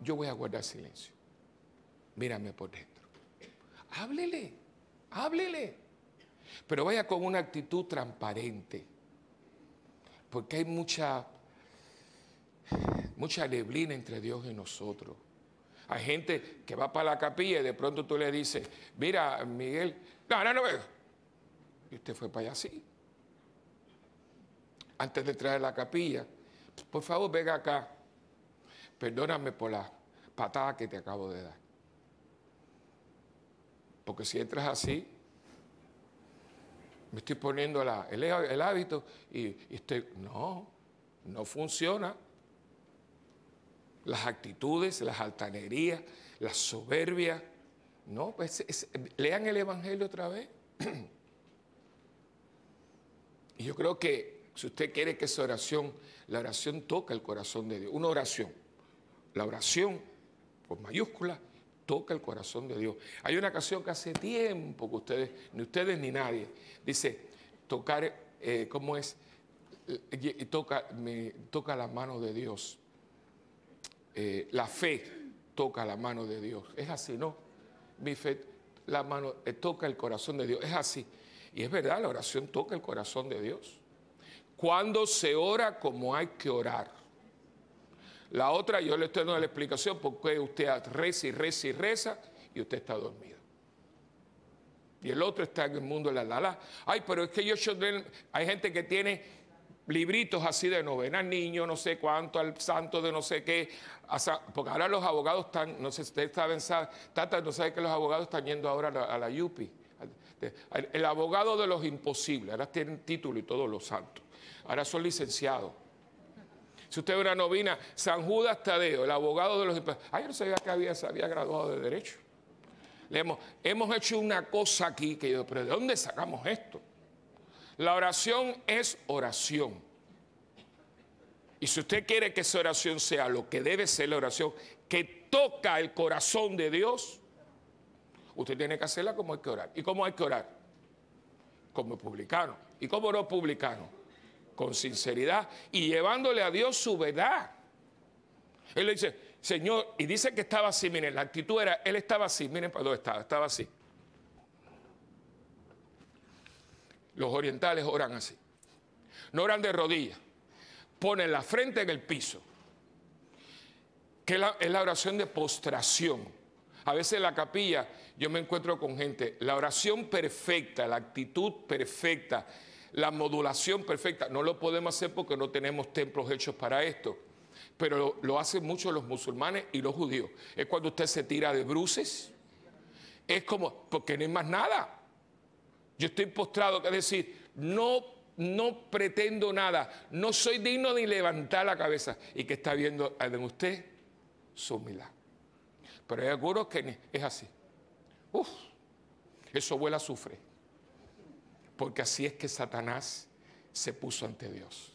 yo voy a guardar silencio. Mírame por dentro. Háblele, háblele. Pero vaya con una actitud transparente. Porque hay mucha, mucha neblina entre Dios y nosotros. Hay gente que va para la capilla y de pronto tú le dices, mira, Miguel, no, no, no veo. Y usted fue para allá así. Antes de entrar a la capilla, por favor, venga acá. Perdóname por la patada que te acabo de dar. Porque si entras así, me estoy poniendo el, hábito y, y estoy, no, no funciona. Las actitudes, las altanerías, la soberbia, No, pues es- lean el Evangelio otra vez. Y yo creo que si usted quiere que esa oración, la oración toca el corazón de Dios. Una oración. La oración, con mayúscula, toca el corazón de Dios. Hay una canción que hace tiempo que ustedes, ni ustedes ni nadie, dice, tocar, eh, ¿cómo es? Eh, toca, me, toca la mano de Dios. Eh, la fe toca la mano de Dios. Es así, ¿no? Mi fe, la mano, toca el corazón de Dios. Es así. Y es verdad, la oración toca el corazón de Dios. Cuando se ora como hay que orar. La otra, yo le estoy dando la explicación porque usted reza y reza y reza y usted está dormido. Y el otro está en el mundo de la la la. Ay, pero es que yo, yo- hay gente que tiene libritos así de novena niño, no sé cuánto, al santo de no sé qué. porque ahora los abogados están, no sé si ustedes saben, sa- Tata, no sabe que los abogados están yendo ahora a la, a YUPI. El, el abogado de los imposibles, ahora tienen título y todos los santos. Ahora son licenciados. Si usted ve una novena, San Judas Tadeo, el abogado de los. Ay, yo no sabía que había, se había graduado de Derecho. Le hemos, hemos hecho una cosa aquí que yo, pero ¿de dónde sacamos esto? La oración es oración. Y si usted quiere que esa oración sea lo que debe ser la oración, que toca el corazón de Dios, usted tiene que hacerla como hay que orar. ¿Y cómo hay que orar? Como publicano. ¿Y cómo no publicano? Con sinceridad y llevándole a Dios su verdad. Él le dice, Señor, y dice que estaba así, miren, la actitud era, él estaba así, miren para dónde estaba, estaba así. Los orientales oran así. No oran de rodillas. Ponen la frente en el piso. Que es la, es la oración de postración. A veces en la capilla yo me encuentro con gente. La oración perfecta, la actitud perfecta, la modulación perfecta. No lo podemos hacer porque no tenemos templos hechos para esto. Pero lo, hacen mucho los musulmanes y los judíos. Es cuando usted se tira de bruces. Es como, porque no hay más nada. Yo estoy postrado, es decir, no, no pretendo nada, no soy digno de levantar la cabeza. ¿Y que está viendo en usted? Su humildad. Pero hay algunos que es así. Uf, eso huele a azufre. Porque así es que Satanás se puso ante Dios.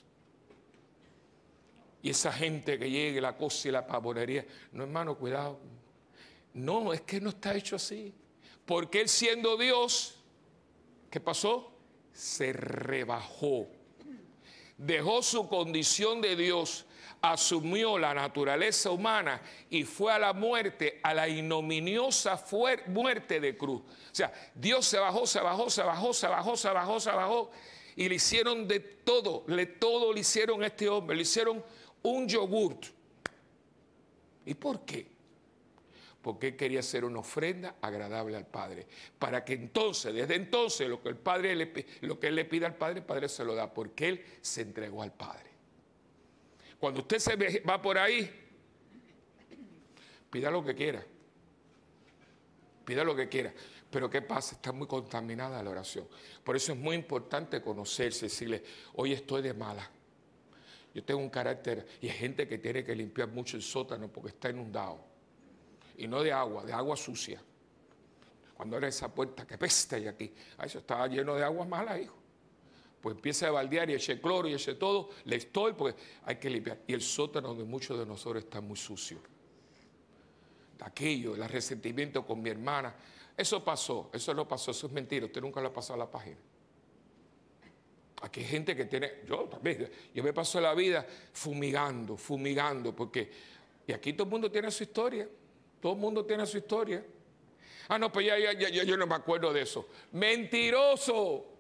Y esa gente que llegue, la cosa y la pavonería, no hermano, cuidado. No, es que no está hecho así. Porque él siendo Dios, ¿qué pasó? Se rebajó. Dejó su condición de Dios, asumió la naturaleza humana y fue a la muerte, a la ignominiosa muerte de cruz. O sea, Dios se bajó, se bajó, se bajó, se bajó, se bajó, se bajó. Y le hicieron de todo, le todo le hicieron a este hombre, le hicieron un yogurt. ¿Y por qué? porque él quería hacer una ofrenda agradable al Padre, para que entonces, desde entonces, lo que el Padre le, lo que él le pide al Padre, el Padre se lo da, porque él se entregó al Padre. Cuando usted se va por ahí, pida lo que quiera, pida lo que quiera. Pero ¿qué pasa? Está muy contaminada la oración. Por eso es muy importante conocerse, decirle, hoy estoy de mala. Yo tengo un carácter, y hay gente que tiene que limpiar mucho el sótano porque está inundado y no de agua, de agua sucia. Cuando era esa puerta que pesta y aquí, ah, eso estaba lleno de agua mala, hijo. Pues empieza a baldear y eche cloro y eche todo, le estoy porque hay que limpiar. Y el sótano de muchos de nosotros está muy sucio. Aquello, el resentimiento con mi hermana, eso pasó, eso no pasó, eso es mentira, usted nunca lo ha pasado a la página. Aquí hay gente que tiene, yo también, yo me paso la vida fumigando, fumigando, porque, y aquí todo el mundo tiene su historia, todo el mundo tiene su historia. Ah, no, pues ya, ya, ya, ya, yo no me acuerdo de eso. Mentiroso.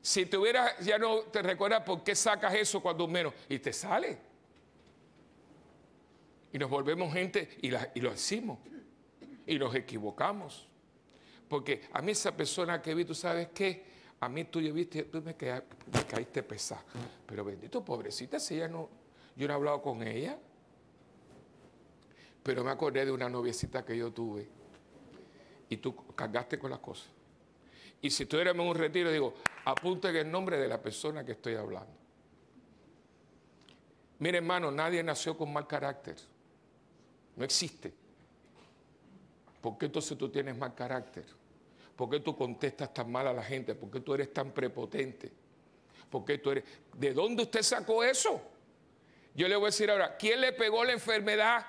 Si tuvieras, ya no te recuerdas por qué sacas eso cuando menos, y te sale. Y nos volvemos gente y, lo decimos. Y nos equivocamos. Porque a mí esa persona que vi, tú sabes qué, a mí tú, yo viste, tú me caíste pesada. Pero bendito, pobrecita, si ella no, yo no he hablado con ella. Pero me acordé de una noviecita que yo tuve. Y tú cargaste con las cosas. Y si estuviéramos en un retiro, digo, apunten el nombre de la persona que estoy hablando. Mire, hermano, nadie nació con mal carácter. No existe. ¿Por qué entonces tú tienes mal carácter? ¿Por qué tú contestas tan mal a la gente? ¿Por qué tú eres tan prepotente? ¿Por qué tú eres... ¿De dónde usted sacó eso? Yo le voy a decir ahora, ¿quién le pegó la enfermedad?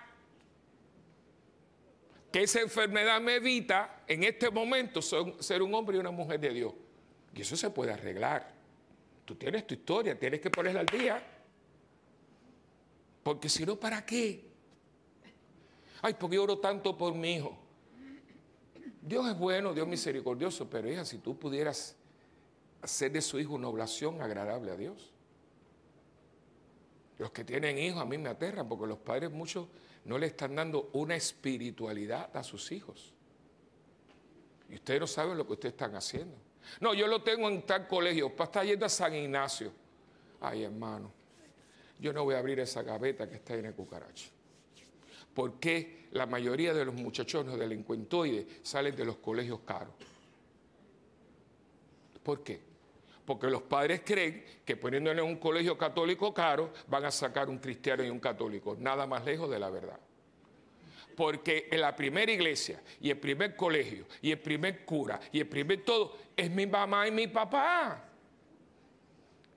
Que esa enfermedad me evita en este momento ser un hombre y una mujer de Dios. Y eso se puede arreglar. Tú tienes tu historia, tienes que ponerla al día. Porque si no, ¿para qué? Ay, porque yo oro tanto por mi hijo. Dios es bueno, Dios misericordioso, pero hija, si tú pudieras hacer de su hijo una oblación agradable a Dios. Los que tienen hijos a mí me aterran porque los padres muchos no le están dando una espiritualidad a sus hijos. Y ustedes no saben lo que ustedes están haciendo. No, yo lo tengo en tal colegio, para estar yendo a San Ignacio. Ay, hermano, yo no voy a abrir esa gaveta que está en el cucaracho. ¿Por qué la mayoría de los muchachones delincuentoides salen de los colegios caros? ¿Por qué? Porque los padres creen que poniéndole un colegio católico caro van a sacar un cristiano y un católico. Nada más lejos de la verdad. Porque en la primera iglesia y el primer colegio y el primer cura y el primer todo es mi mamá y mi papá.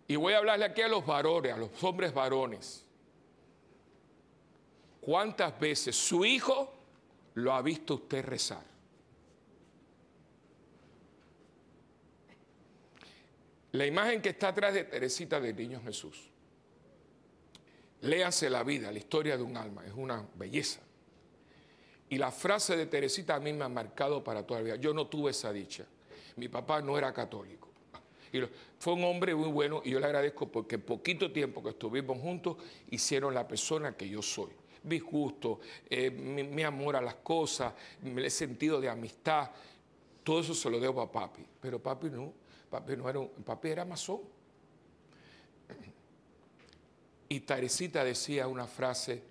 Y voy a hablarle aquí a los varones, a los hombres varones. ¿Cuántas veces su hijo lo ha visto usted rezar? La imagen que está atrás de Teresita del Niño Jesús. Léanse la vida, la historia de un alma, es una belleza. Y la frase de Teresita a mí me ha marcado para toda la vida. Yo no tuve esa dicha. Mi papá no era católico. Fue un hombre muy bueno y yo le agradezco porque poquito tiempo que estuvimos juntos hicieron la persona que yo soy. Mi gusto, eh, mi, mi, amor a las cosas, el sentido de amistad, todo eso se lo debo a papi. Pero papi no, Papi, no era papi era masón. Y Tarecita decía una frase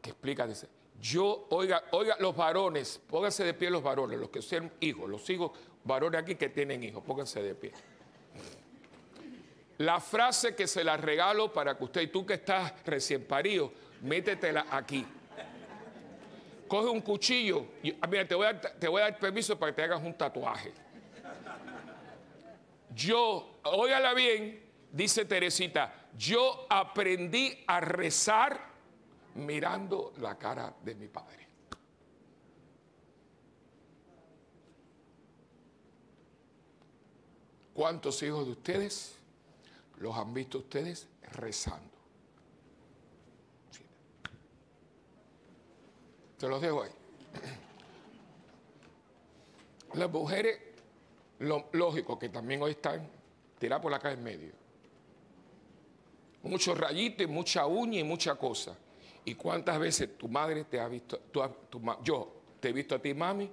que explica, dice, yo, oiga, oiga, los varones, pónganse de pie los varones, los que sean hijos, los hijos varones aquí que tienen hijos, pónganse de pie. La frase que se la regalo para que usted, y tú que estás recién parido, métetela aquí. Coge un cuchillo, y, ah, mira, te voy, a, te voy a dar permiso para que te hagas un tatuaje. Yo, óigala bien, dice Teresita, yo aprendí a rezar mirando la cara de mi padre. ¿Cuántos hijos de ustedes los han visto ustedes rezando? Se los dejo ahí. Las mujeres lo lógico que también hoy están tirados por la calle en medio. Muchos rayitos y mucha uña y mucha cosa. ¿Y cuántas veces tu madre te ha visto, yo te he visto a ti, mami,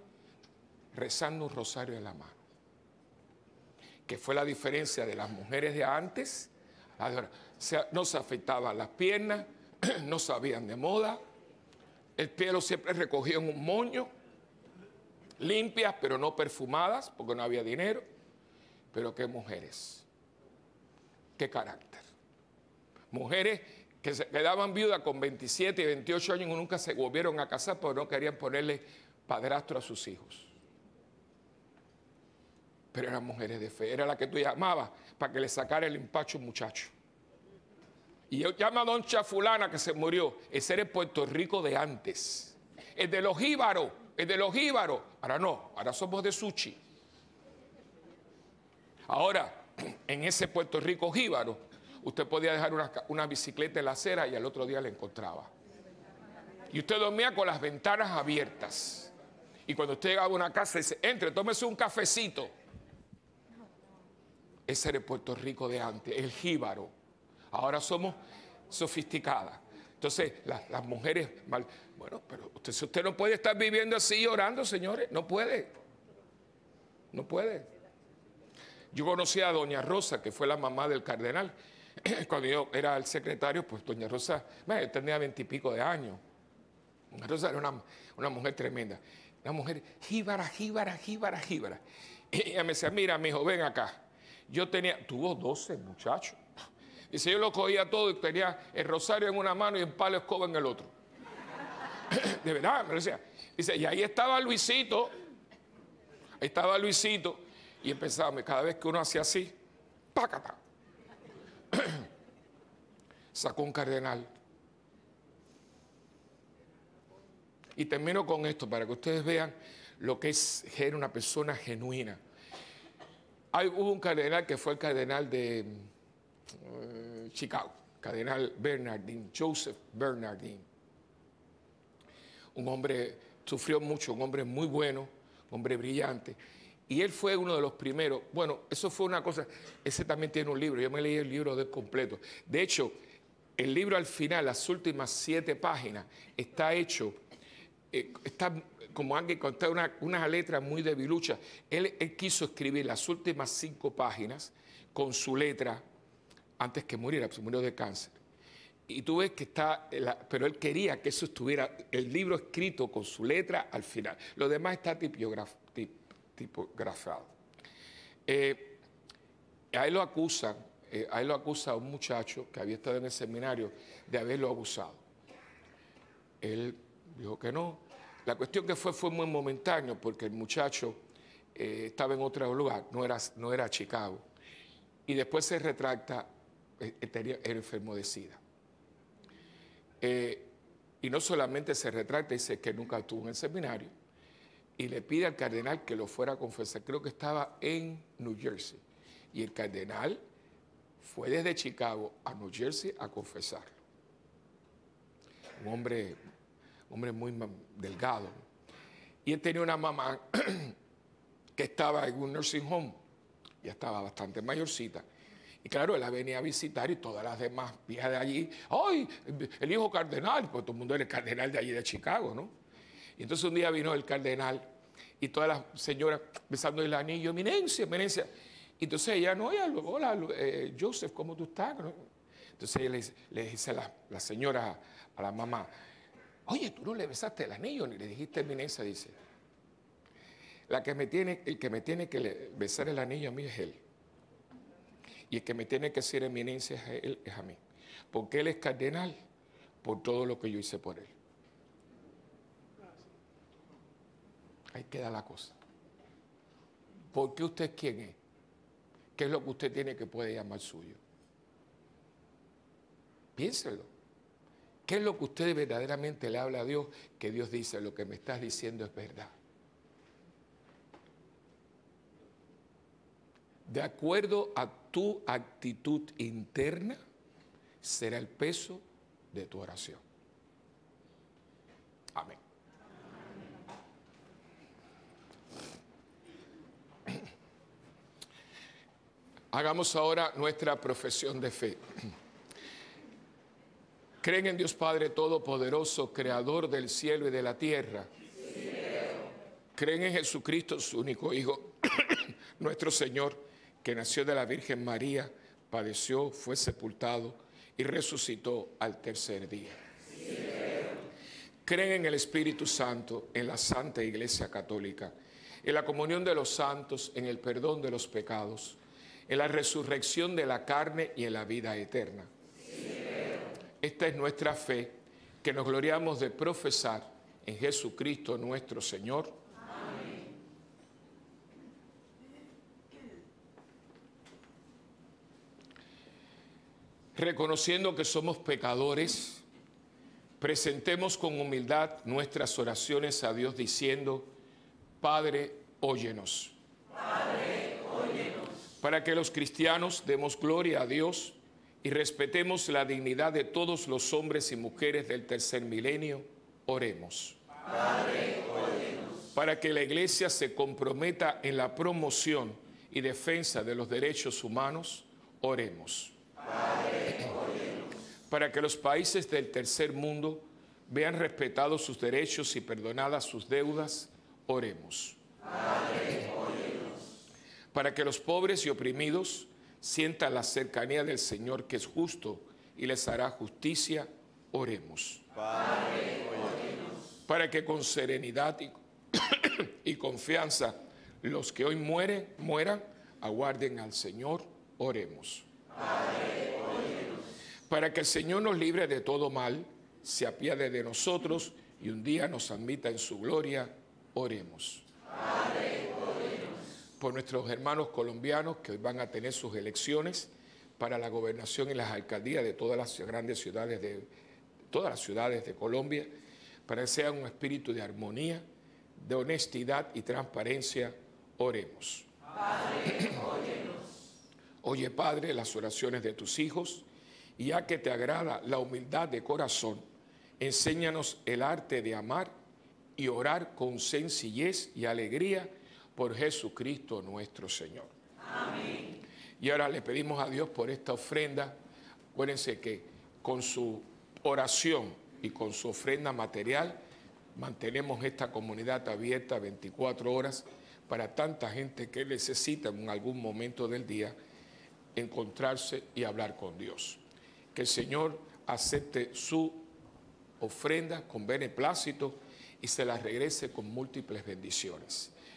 rezando un rosario en la mano? Que fue la diferencia de las mujeres de antes. no se afeitaban las piernas, no sabían de moda, el pelo siempre recogido en un moño limpias pero no perfumadas, porque no había dinero. Pero qué mujeres, qué carácter. Mujeres que se quedaban viudas con 27 y 28 años y nunca se volvieron a casar porque no querían ponerle padrastro a sus hijos. Pero eran mujeres de fe, era la que tú llamabas para que le sacara el empacho un muchacho. Y yo llamo a don Chafulana que se murió. Ese era el Puerto Rico de antes. El de los jíbaros es de los jíbaros. Ahora no, ahora somos de Suchi. Ahora, en ese Puerto Rico jíbaro, usted podía dejar una, bicicleta en la acera y al otro día la encontraba. Y usted dormía con las ventanas abiertas. Y cuando usted llegaba a una casa, dice, entre, tómese un cafecito. Ese era Puerto Rico de antes, el jíbaro. Ahora somos sofisticadas. Entonces, las, mujeres, mal, bueno, pero usted, usted no puede estar viviendo así llorando, señores, no puede. No puede. Yo conocí a doña Rosa, que fue la mamá del cardenal. Cuando yo era el secretario, pues doña Rosa, yo tenía veintipico de años. Doña Rosa era una, una, mujer tremenda. Una mujer jíbara, jíbara, jíbara, jíbara. Y ella me decía, mira, mi ven acá. Yo tenía, tuvo 12 muchachos. Dice, yo lo cogía todo y tenía el rosario en una mano y el palo escoba en el otro. de verdad, me decía. Dice, y ahí estaba Luisito, ahí estaba Luisito, y empezaba, cada vez que uno hacía así, pácata, sacó un cardenal. Y termino con esto para que ustedes vean lo que es ser una persona genuina. Hay, hubo un cardenal que fue el cardenal de eh, Chicago, cardenal Bernardine, Joseph Bernardine. Un hombre, sufrió mucho, un hombre muy bueno, un hombre brillante. Y él fue uno de los primeros. Bueno, eso fue una cosa. Ese también tiene un libro. Yo me leí el libro de completo. De hecho, el libro al final, las últimas siete páginas, está hecho, eh, está como alguien con una, una letra muy debilucha. Él, quiso escribir las últimas cinco páginas con su letra antes que muriera, pues murió de cáncer. Y tú ves que está, pero él quería que eso estuviera, el libro escrito con su letra al final. Lo demás está tipiograf- tip- tipografado. Eh, a él lo acusan, eh, a lo acusa un muchacho que había estado en el seminario de haberlo abusado. Él dijo que no. La cuestión que fue fue muy momentáneo porque el muchacho eh, estaba en otro lugar, no era, no era Chicago. Y después se retracta, eh, era enfermo de SIDA. Eh, y no solamente se retracta, dice que nunca estuvo en el seminario, y le pide al cardenal que lo fuera a confesar. Creo que estaba en New Jersey. Y el cardenal fue desde Chicago a New Jersey a confesarlo. Un hombre, hombre muy delgado. Y él tenía una mamá que estaba en un nursing home, ya estaba bastante mayorcita. Y claro, él la venía a visitar y todas las demás viejas de allí, ¡ay! El hijo cardenal, pues todo el mundo era el cardenal de allí de Chicago, ¿no? Y entonces un día vino el cardenal y todas las señoras besando el anillo, eminencia, eminencia. Entonces ella, no, ella, hola, eh, Joseph, ¿cómo tú estás? Entonces le, le dice la, la señora, a la mamá, oye, tú no le besaste el anillo ni le dijiste eminencia, dice. La que me tiene, el que me tiene que besar el anillo a mí es él. Y el que me tiene que decir eminencia es a él, es a mí. Porque él es cardenal por todo lo que yo hice por él. Ahí queda la cosa. ¿Por qué usted quién es? ¿Qué es lo que usted tiene que puede llamar suyo? Piénselo. ¿Qué es lo que usted verdaderamente le habla a Dios? Que Dios dice, lo que me estás diciendo es verdad. De acuerdo a tu actitud interna, será el peso de tu oración. Amén. Hagamos ahora nuestra profesión de fe. ¿Creen en Dios Padre Todopoderoso, Creador del cielo y de la tierra? ¿Creen en Jesucristo, su único Hijo, nuestro Señor, que nació de la Virgen María, padeció, fue sepultado y resucitó al tercer día? Creen en el Espíritu Santo, en la Santa Iglesia Católica, en la comunión de los santos, en el perdón de los pecados, en la resurrección de la carne y en la vida eterna. Esta es nuestra fe, que nos gloriamos de profesar en Jesucristo nuestro Señor. Reconociendo que somos pecadores, presentemos con humildad nuestras oraciones a Dios diciendo, Padre, óyenos. Para que los cristianos demos gloria a Dios y respetemos la dignidad de todos los hombres y mujeres del tercer milenio, oremos. Para que la Iglesia se comprometa en la promoción y defensa de los derechos humanos, oremos. Para que los países del tercer mundo vean respetados sus derechos y perdonadas sus deudas, oremos. Para que los pobres y oprimidos sientan la cercanía del Señor que es justo y les hará justicia, oremos. Para que con serenidad y, confianza los que hoy mueren, mueran, aguarden al Señor, oremos. Para que el Señor nos libre de todo mal, se apiade de nosotros y un día nos admita en su gloria, oremos. Por nuestros hermanos colombianos que hoy van a tener sus elecciones para la gobernación y las alcaldías de todas las grandes ciudades de todas las ciudades de Colombia, para que sea un espíritu de armonía, de honestidad y transparencia, oremos. Oye, Padre, las oraciones de tus hijos, y ya que te agrada la humildad de corazón, enséñanos el arte de amar y orar con sencillez y alegría por Jesucristo nuestro Señor. Amén. Y ahora le pedimos a Dios por esta ofrenda. Acuérdense que con su oración y con su ofrenda material mantenemos esta comunidad abierta 24 horas para tanta gente que necesita en algún momento del día encontrarse y hablar con Dios. Que el Señor acepte su ofrenda con beneplácito y se la regrese con múltiples bendiciones.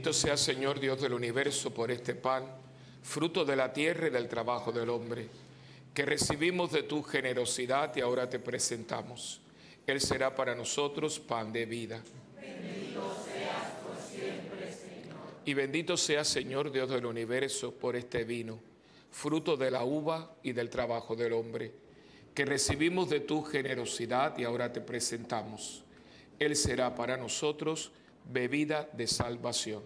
Bendito sea Señor Dios del universo por este pan, fruto de la tierra y del trabajo del hombre, que recibimos de tu generosidad y ahora te presentamos. Él será para nosotros pan de vida. Y bendito sea Señor Dios del universo por este vino, fruto de la uva y del trabajo del hombre, que recibimos de tu generosidad y ahora te presentamos. Él será para nosotros bebida de salvación.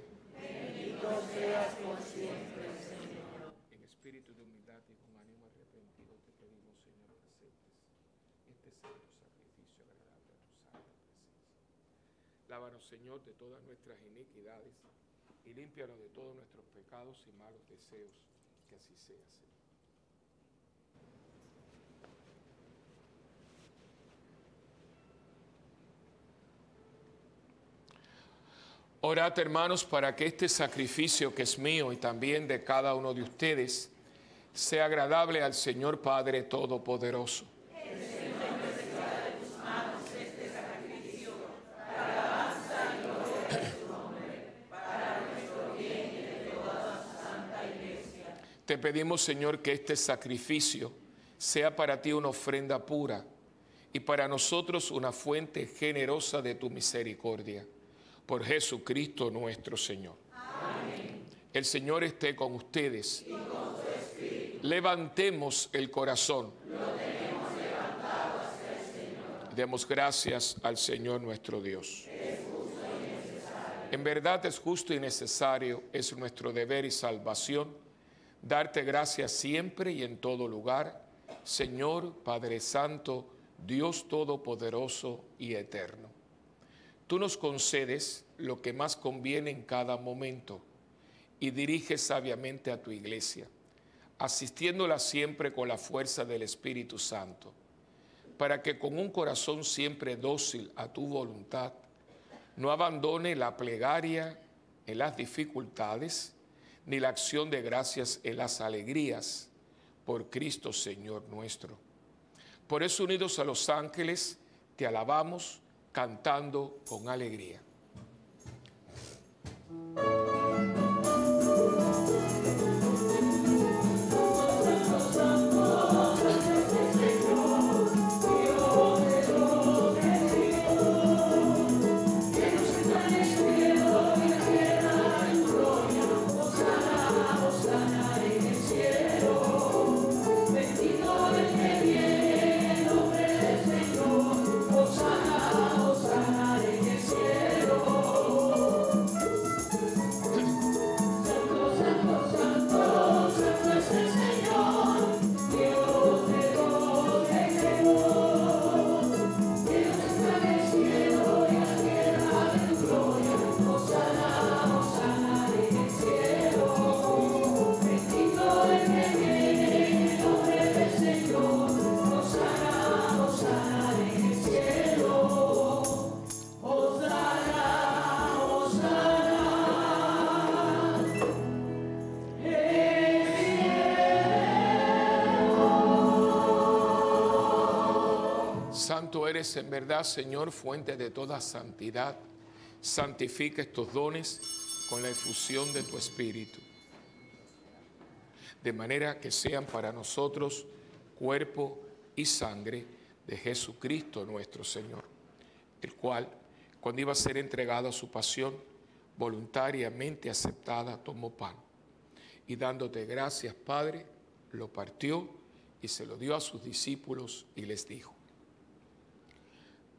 En espíritu de humildad y con ánimo arrepentido te pedimos, Señor, que aceptes este santo sacrificio agradable a tu santa presencia. Lávanos, Señor, de todas nuestras iniquidades y límpianos de todos nuestros pecados y malos deseos. Que así sea, Señor. Orad, hermanos, para que este sacrificio que es mío y también de cada uno de ustedes sea agradable al Señor Padre Todopoderoso. Te pedimos, Señor, que este sacrificio sea para ti una ofrenda pura y para nosotros una fuente generosa de tu misericordia. Por Jesucristo nuestro Señor. El Señor esté con ustedes. Levantemos el corazón. Demos gracias al Señor nuestro Dios. En verdad es justo y necesario, es nuestro deber y salvación darte gracias siempre y en todo lugar, Señor Padre Santo, Dios Todopoderoso y Eterno. Tú nos concedes lo que más conviene en cada momento y diriges sabiamente a tu iglesia, asistiéndola siempre con la fuerza del Espíritu Santo, para que con un corazón siempre dócil a tu voluntad, no abandone la plegaria en las dificultades, ni la acción de gracias en las alegrías por Cristo Señor nuestro. Por eso unidos a los ángeles, te alabamos cantando con alegría. Santo eres en verdad, Señor, fuente de toda santidad. Santifica estos dones con la efusión de tu Espíritu, de manera que sean para nosotros cuerpo y sangre de Jesucristo nuestro Señor, el cual, cuando iba a ser entregado a su pasión, voluntariamente aceptada, tomó pan y dándote gracias, Padre, lo partió y se lo dio a sus discípulos y les dijo,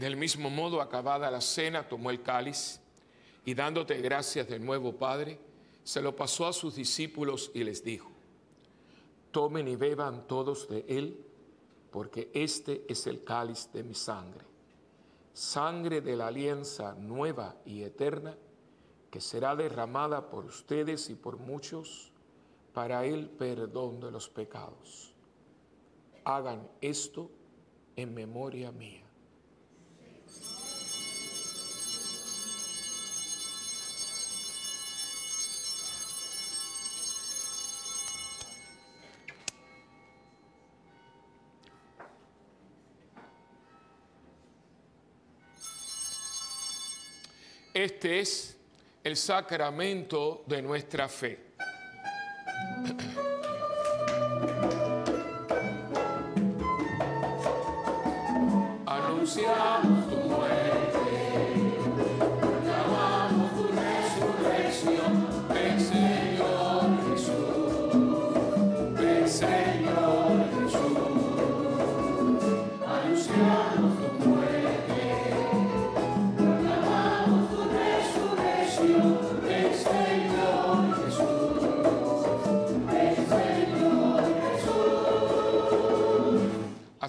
Del mismo modo, acabada la cena, tomó el cáliz y dándote gracias de nuevo, Padre, se lo pasó a sus discípulos y les dijo, tomen y beban todos de él, porque este es el cáliz de mi sangre, sangre de la alianza nueva y eterna, que será derramada por ustedes y por muchos para el perdón de los pecados. Hagan esto en memoria mía. Este es el sacramento de nuestra fe.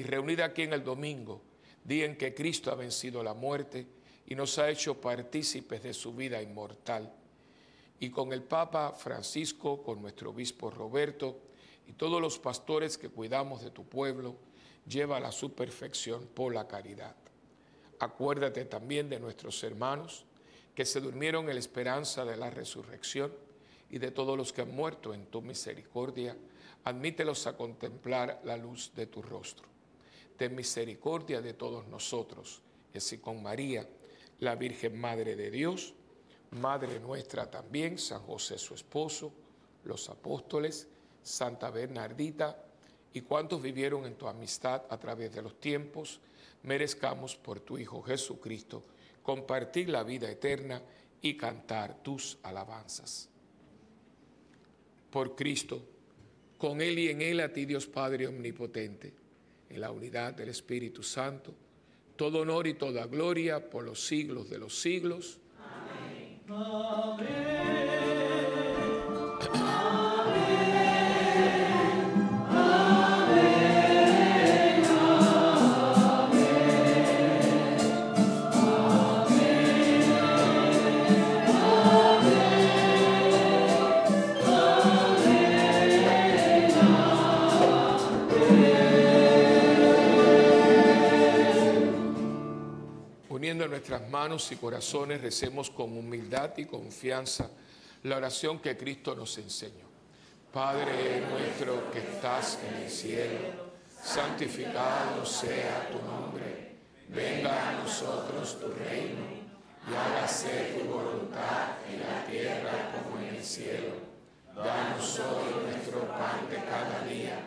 y reunida aquí en el domingo, día en que Cristo ha vencido la muerte y nos ha hecho partícipes de su vida inmortal. Y con el Papa Francisco, con nuestro obispo Roberto y todos los pastores que cuidamos de tu pueblo, lleva a su perfección por la caridad. Acuérdate también de nuestros hermanos que se durmieron en la esperanza de la resurrección y de todos los que han muerto en tu misericordia. Admítelos a contemplar la luz de tu rostro. Ten misericordia de todos nosotros, y así con María, la Virgen Madre de Dios, Madre nuestra también, San José su esposo, los apóstoles, Santa Bernardita y cuantos vivieron en tu amistad a través de los tiempos, merezcamos por tu Hijo Jesucristo compartir la vida eterna y cantar tus alabanzas. Por Cristo, con Él y en Él a ti Dios Padre Omnipotente, en la unidad del Espíritu Santo, todo honor y toda gloria por los siglos de los siglos. Uniendo nuestras manos y corazones, recemos con humildad y confianza la oración que Cristo nos enseñó. Padre nuestro que estás en el cielo, santificado sea tu nombre. Venga a nosotros tu reino y hágase tu voluntad en la tierra como en el cielo. Danos hoy nuestro pan de cada día.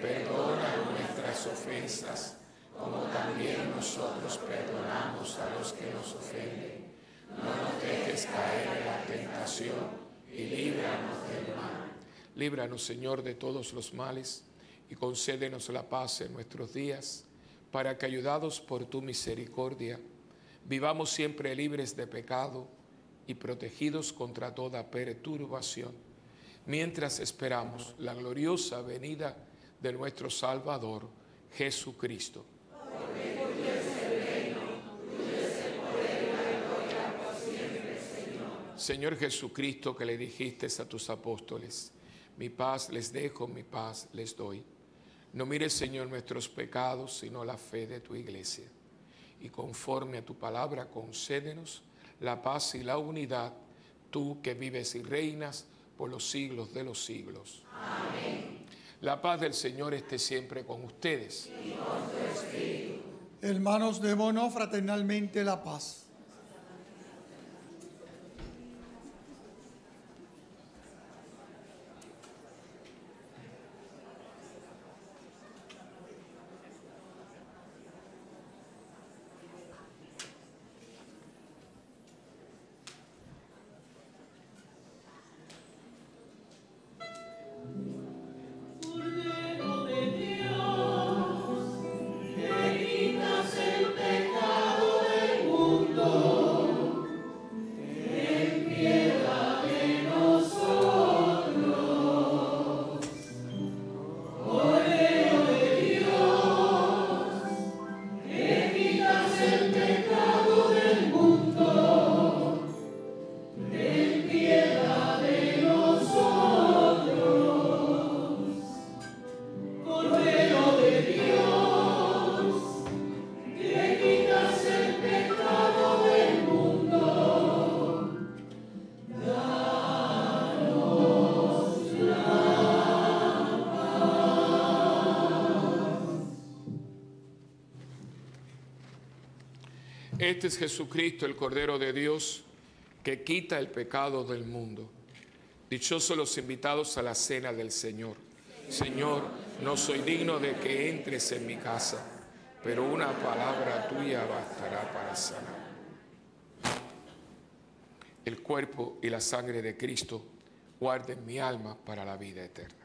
Perdona nuestras ofensas como también nosotros perdonamos a los que nos ofenden. No nos dejes caer en la tentación y líbranos del mal. Líbranos, Señor, de todos los males y concédenos la paz en nuestros días, para que, ayudados por tu misericordia, vivamos siempre libres de pecado y protegidos contra toda perturbación, mientras esperamos la gloriosa venida de nuestro Salvador, Jesucristo. Señor Jesucristo, que le dijiste a tus apóstoles, mi paz les dejo, mi paz les doy. No mires, Señor, nuestros pecados, sino la fe de tu iglesia. Y conforme a tu palabra, concédenos la paz y la unidad, tú que vives y reinas por los siglos de los siglos. Amén. La paz del Señor esté siempre con ustedes. Hermanos, démonos fraternalmente la paz. Este es Jesucristo, el Cordero de Dios, que quita el pecado del mundo. Dichosos los invitados a la cena del Señor. Señor, no soy digno de que entres en mi casa, pero una palabra tuya bastará para sanar. El cuerpo y la sangre de Cristo guarden mi alma para la vida eterna.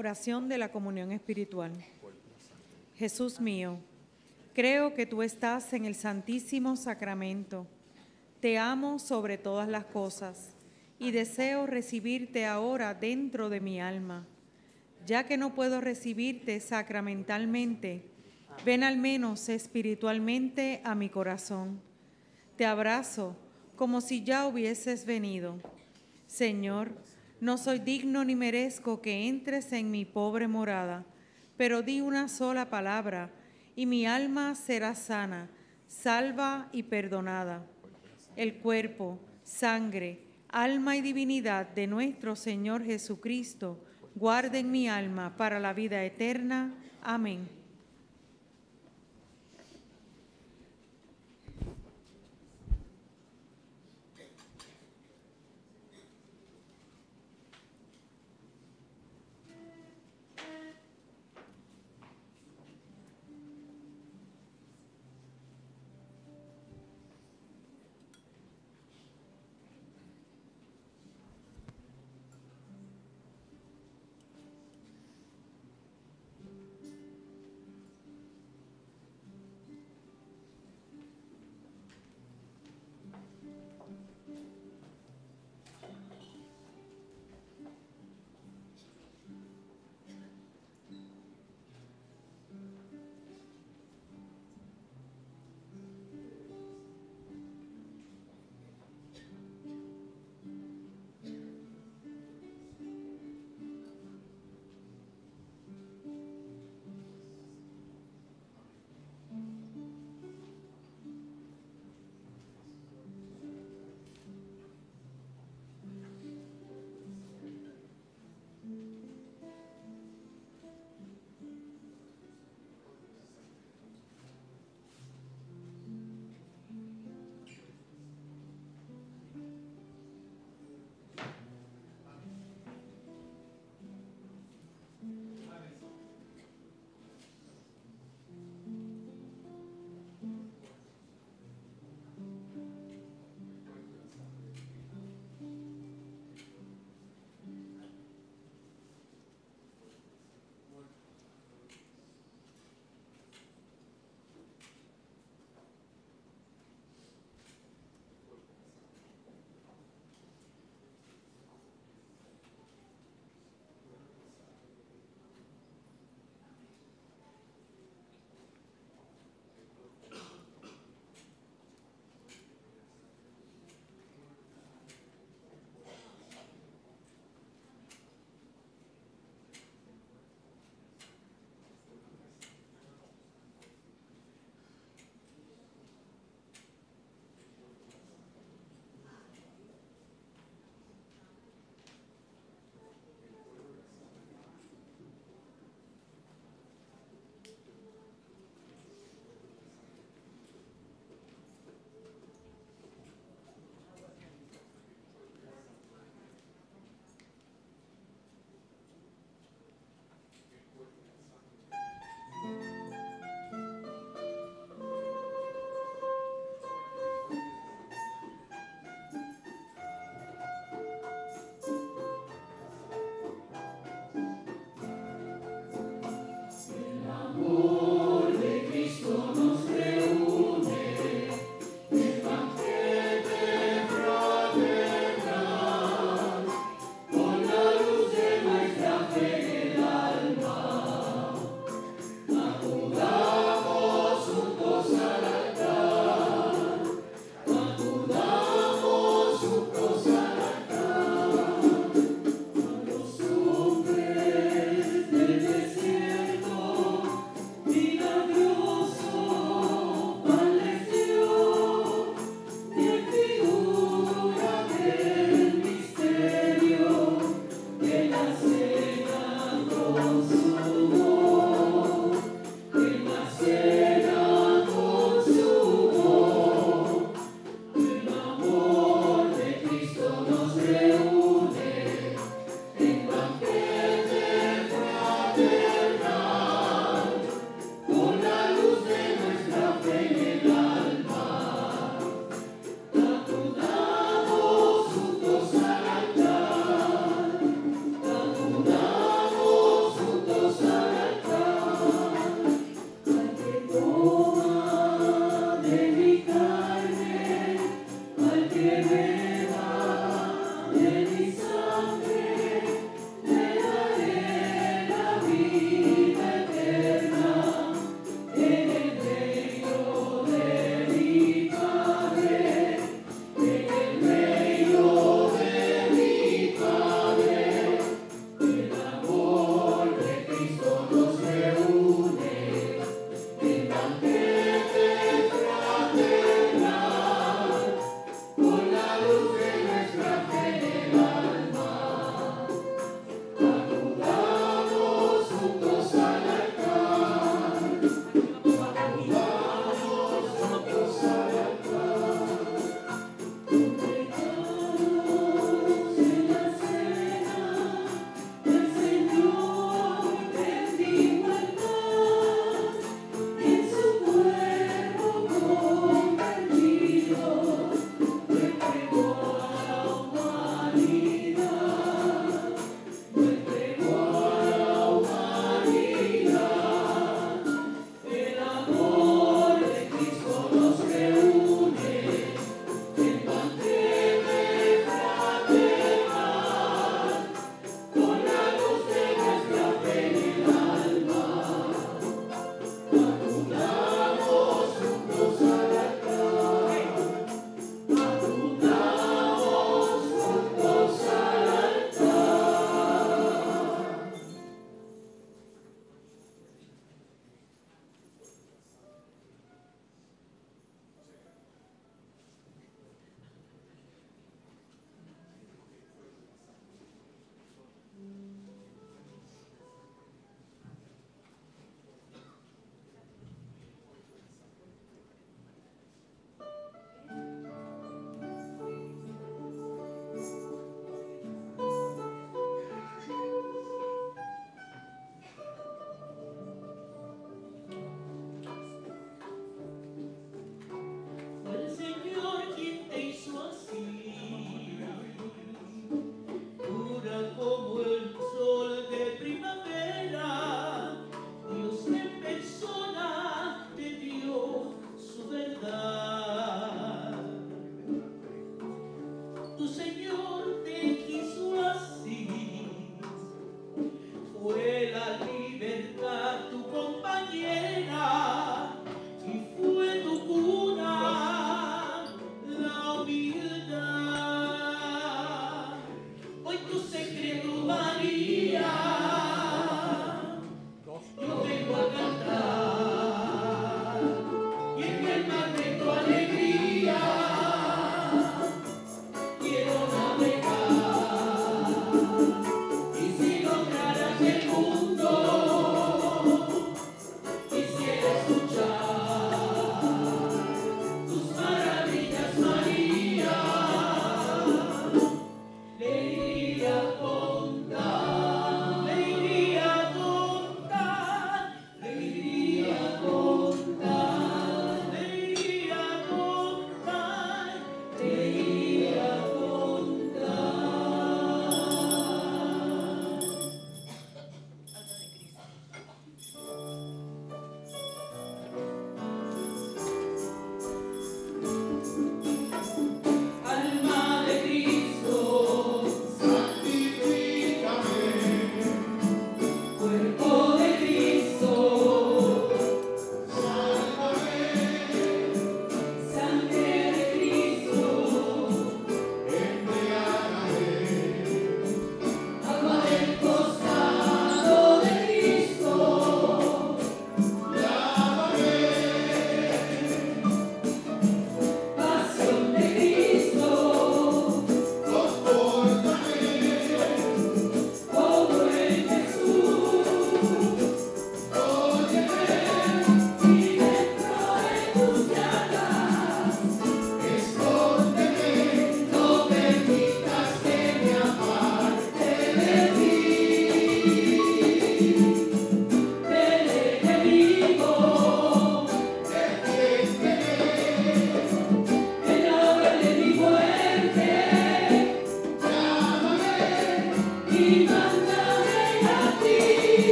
Oración de la comunión espiritual. Jesús mío, creo que tú estás en el santísimo sacramento. Te amo sobre todas las cosas y deseo recibirte ahora dentro de mi alma. Ya que no puedo recibirte sacramentalmente, ven al menos espiritualmente a mi corazón. Te abrazo como si ya hubieses venido. Señor, no soy digno ni merezco que entres en mi pobre morada, pero di una sola palabra y mi alma será sana, salva y perdonada. El cuerpo, sangre, alma y divinidad de nuestro Señor Jesucristo guarden mi alma para la vida eterna. Amén.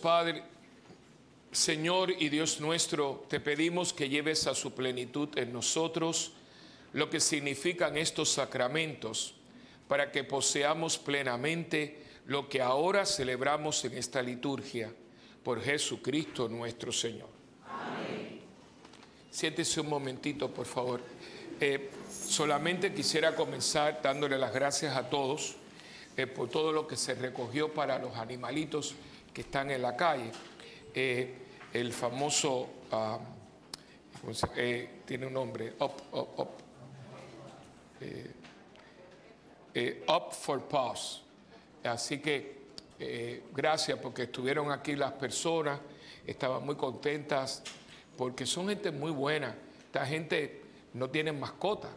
Padre, Señor y Dios nuestro, te pedimos que lleves a su plenitud en nosotros lo que significan estos sacramentos, para que poseamos plenamente lo que ahora celebramos en esta liturgia, por Jesucristo nuestro Señor. Siéntese un momentito, por favor. Eh, solamente quisiera comenzar dándole las gracias a todos eh, por todo lo que se recogió para los animalitos que están en la calle. Eh, el famoso, ah, ¿cómo se- eh, tiene un nombre, eh, Up for Pause. Así que gracias porque estuvieron aquí las personas, estaban muy contentas, porque son gente muy buena. Esta gente no tiene mascota,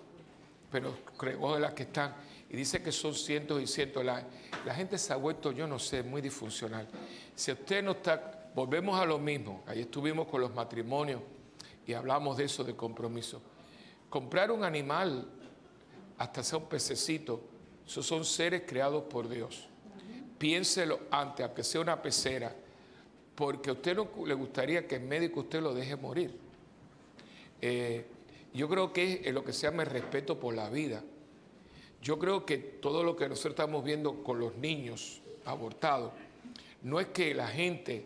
pero creo de las que están. Y dice que son cientos y cientos. La, la gente se ha vuelto, yo no sé, muy disfuncional. Si usted no está, volvemos a lo mismo. Ahí estuvimos con los matrimonios y hablamos de eso, de compromiso. Comprar un animal, hasta sea un pececito, esos son seres creados por Dios. Piénselo antes, aunque sea una pecera, porque a usted no le gustaría que el médico usted lo deje morir. Eh, yo creo que es lo que se llama el respeto por la vida. Yo creo que todo lo que nosotros estamos viendo con los niños abortados, no es que la gente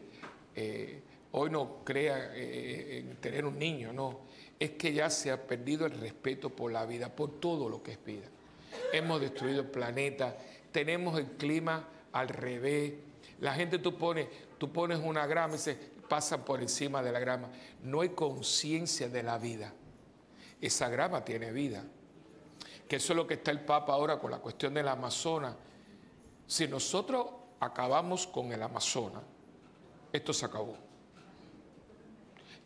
eh, hoy no crea eh, en tener un niño, no, es que ya se ha perdido el respeto por la vida, por todo lo que es vida. Hemos destruido el planeta, tenemos el clima al revés. La gente tú pones, tú pones una grama y se pasan por encima de la grama. No hay conciencia de la vida. Esa grama tiene vida. Que eso es lo que está el Papa ahora con la cuestión del Amazonas. Si nosotros acabamos con el Amazonas, esto se acabó.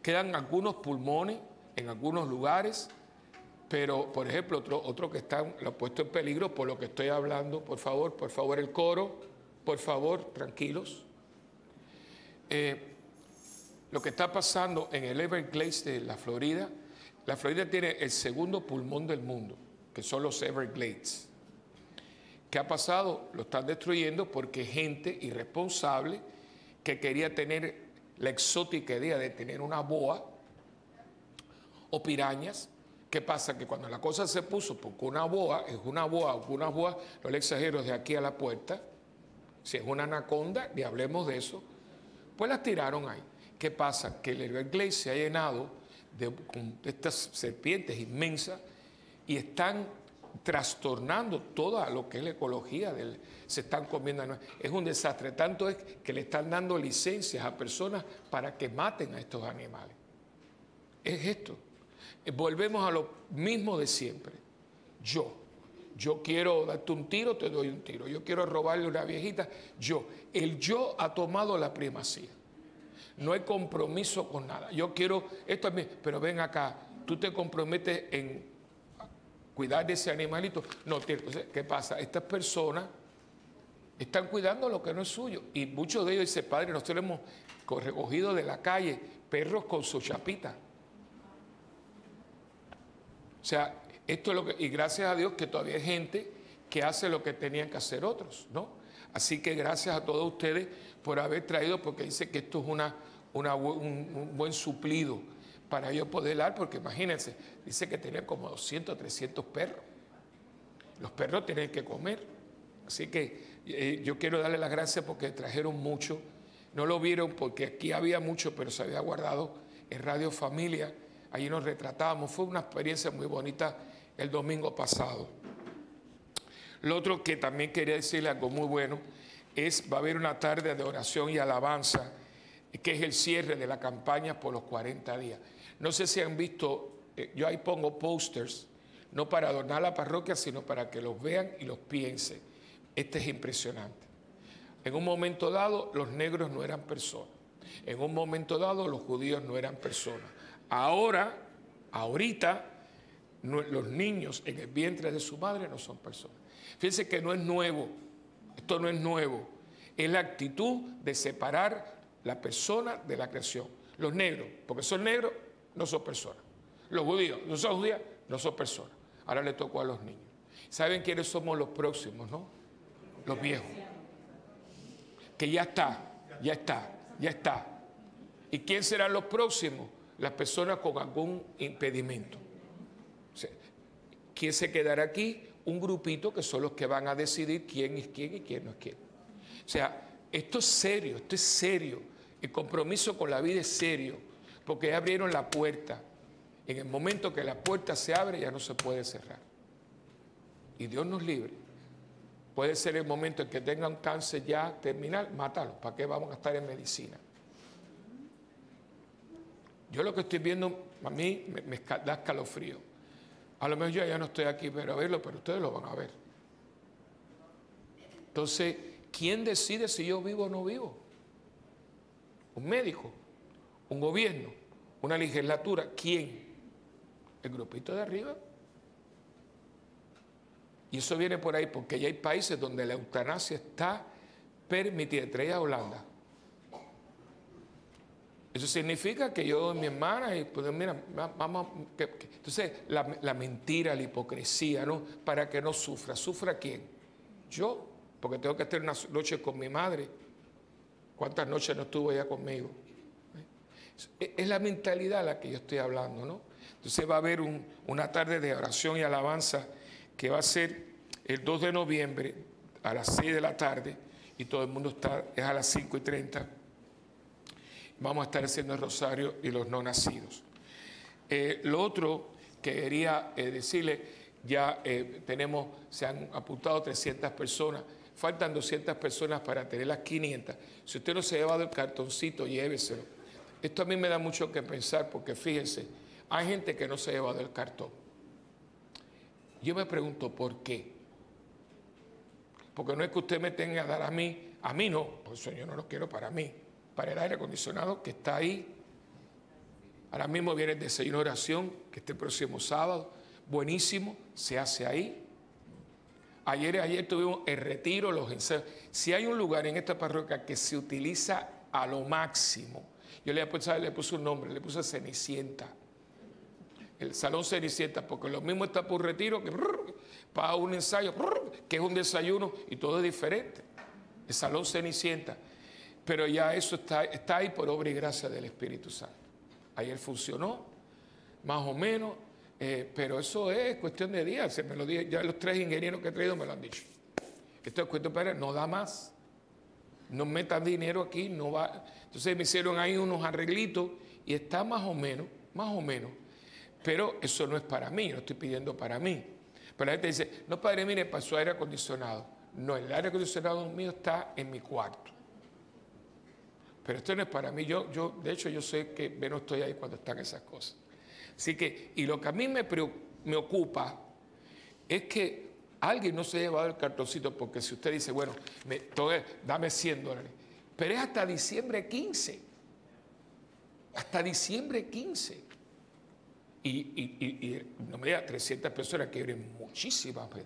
Quedan algunos pulmones en algunos lugares, pero por ejemplo, otro, otro que está lo puesto en peligro por lo que estoy hablando, por favor, por favor, el coro, por favor, tranquilos. Eh, lo que está pasando en el Everglades de la Florida, la Florida tiene el segundo pulmón del mundo, que son los Everglades. ¿Qué ha pasado? Lo están destruyendo porque gente irresponsable que quería tener la exótica idea de tener una boa o pirañas. ¿Qué pasa? Que cuando la cosa se puso, porque una boa es una boa, una boa, no le exagero, de aquí a la puerta, si es una anaconda, ni hablemos de eso, pues las tiraron ahí. ¿Qué pasa? Que el Everglades se ha llenado de, con estas serpientes inmensas y están trastornando toda lo que es la ecología, del, se están comiendo. Es un desastre. Tanto es que le están dando licencias a personas para que maten a estos animales. Es esto. Eh, Volvemos a lo mismo de siempre. Yo. Yo quiero darte un tiro, te doy un tiro. Yo quiero robarle una viejita. Yo. El yo ha tomado la primacía. No hay compromiso con nada. Yo quiero esto, es mío, pero ven acá. Tú te comprometes en cuidar de ese animalito. No, ¿qué pasa? Estas personas están cuidando lo que no es suyo. Y muchos de ellos dicen, padre, nosotros hemos co- recogido de la calle perros con su chapita. O sea, esto es lo que, y gracias a Dios que todavía hay gente que hace lo que tenían que hacer otros, ¿no? Así que gracias a todos ustedes por haber traído, porque dice que esto es una, una un buen suplido para ellos poder dar, porque imagínense, dice que tenían como 200, 300 perros. Los perros tienen que comer. Así que eh, yo quiero darle las gracias porque trajeron mucho. No lo vieron porque aquí había mucho, pero se había guardado en Radio Familia. Allí nos retratamos. Fue una experiencia muy bonita el domingo pasado. Lo otro que también quería decirle algo muy bueno es va a haber una tarde de oración y alabanza que es el cierre de la campaña por los 40 días. No sé si han visto, eh, yo ahí pongo posters, no para adornar la parroquia, sino para que los vean y los piensen. Este es impresionante. En un momento dado, los negros no eran personas. En un momento dado, los judíos no eran personas. Ahora, ahorita, los niños en el vientre de su madre no son personas. Fíjense que no es nuevo. Esto no es nuevo. Es la actitud de separar la persona de la creación. Los negros, porque son negros, no son personas. Los judíos, no son judías, no son personas. Ahora le tocó a los niños. ¿Saben quiénes somos los próximos, no? Los viejos. Que ya está, ya está, ya está. ¿Y quién serán los próximos? Las personas con algún impedimento. ¿Quién se quedará aquí? Un grupito que son los que van a decidir quién es quién y quién no es quién. O sea, esto es serio, esto es serio. El compromiso con la vida es serio, porque ya abrieron la puerta. En el momento que la puerta se abre ya no se puede cerrar. Y Dios nos libre. Puede ser el momento en que tengan cáncer ya terminal, mátalo. ¿Para qué vamos a estar en medicina? Yo lo que estoy viendo, a mí me, me da escalofrío. A lo mejor yo ya no estoy aquí para verlo, pero ustedes lo van a ver. Entonces, ¿quién decide si yo vivo o no vivo? ¿Un médico? ¿Un gobierno? ¿Una legislatura? ¿Quién? ¿El grupito de arriba? Y eso viene por ahí porque ya hay países donde la eutanasia está permitida, entre ellas Holanda. Eso significa que yo, mi hermana, y pues mira, va- vamos, que- entonces la, la mentira, la hipocresía, ¿no? Para que no sufra. ¿Sufra quién? Yo, porque tengo que estar una noche con mi madre. ¿Cuántas noches no estuvo ella conmigo? Es- la mentalidad la que yo estoy hablando, ¿no? Entonces va a haber un- una tarde de oración y alabanza que va a ser el 2 de noviembre a las 6 de la tarde y todo el mundo está, es a las 5 y 30. Vamos a estar haciendo el rosario y los no nacidos. Eh, lo otro que quería eh, decirle, ya eh, tenemos, se han apuntado 300 personas, faltan 200 personas para tener las 500. Si usted no se ha llevado el cartoncito, lléveselo. Esto a mí me da mucho que pensar porque fíjense, hay gente que no se ha llevado el cartón. Yo me pregunto por qué. Porque no es que usted me tenga a dar a mí, a mí no, por eso yo no lo quiero para mí, para el aire acondicionado que está ahí. Ahora mismo viene el desayuno de oración, que este próximo sábado, buenísimo, se hace ahí. Ayer, ayer tuvimos el retiro, los ensayos. Si hay un lugar en esta parroquia que se utiliza a lo máximo, yo le, puse, un nombre, le puse Cenicienta. El salón Cenicienta, porque lo mismo está por retiro que para un ensayo, que es un desayuno y todo es diferente. El salón Cenicienta. Pero ya eso está ahí por obra y gracia del Espíritu Santo. Ayer funcionó, más o menos, eh, pero eso es cuestión de días. Se me lo dije, ya los tres ingenieros que he traído me lo han dicho. Esto es cuestión para no da más. No metan dinero aquí, no va. Entonces me hicieron ahí unos arreglitos y está más o menos, más o menos. Pero eso no es para mí, no estoy pidiendo para mí. Pero la gente dice, no padre, mire, para su aire acondicionado. No, el aire acondicionado mío está en mi cuarto. Pero esto no es para mí. Yo, yo, de hecho, yo sé que no estoy ahí cuando están esas cosas. Así que, y lo que a mí me, me ocupa es que alguien no se ha llevado el cartoncito, porque si usted dice, bueno, dame 100 dólares, pero es hasta diciembre 15. Hasta diciembre 15. Y, no me diga 300 personas que eran muchísimas. pues.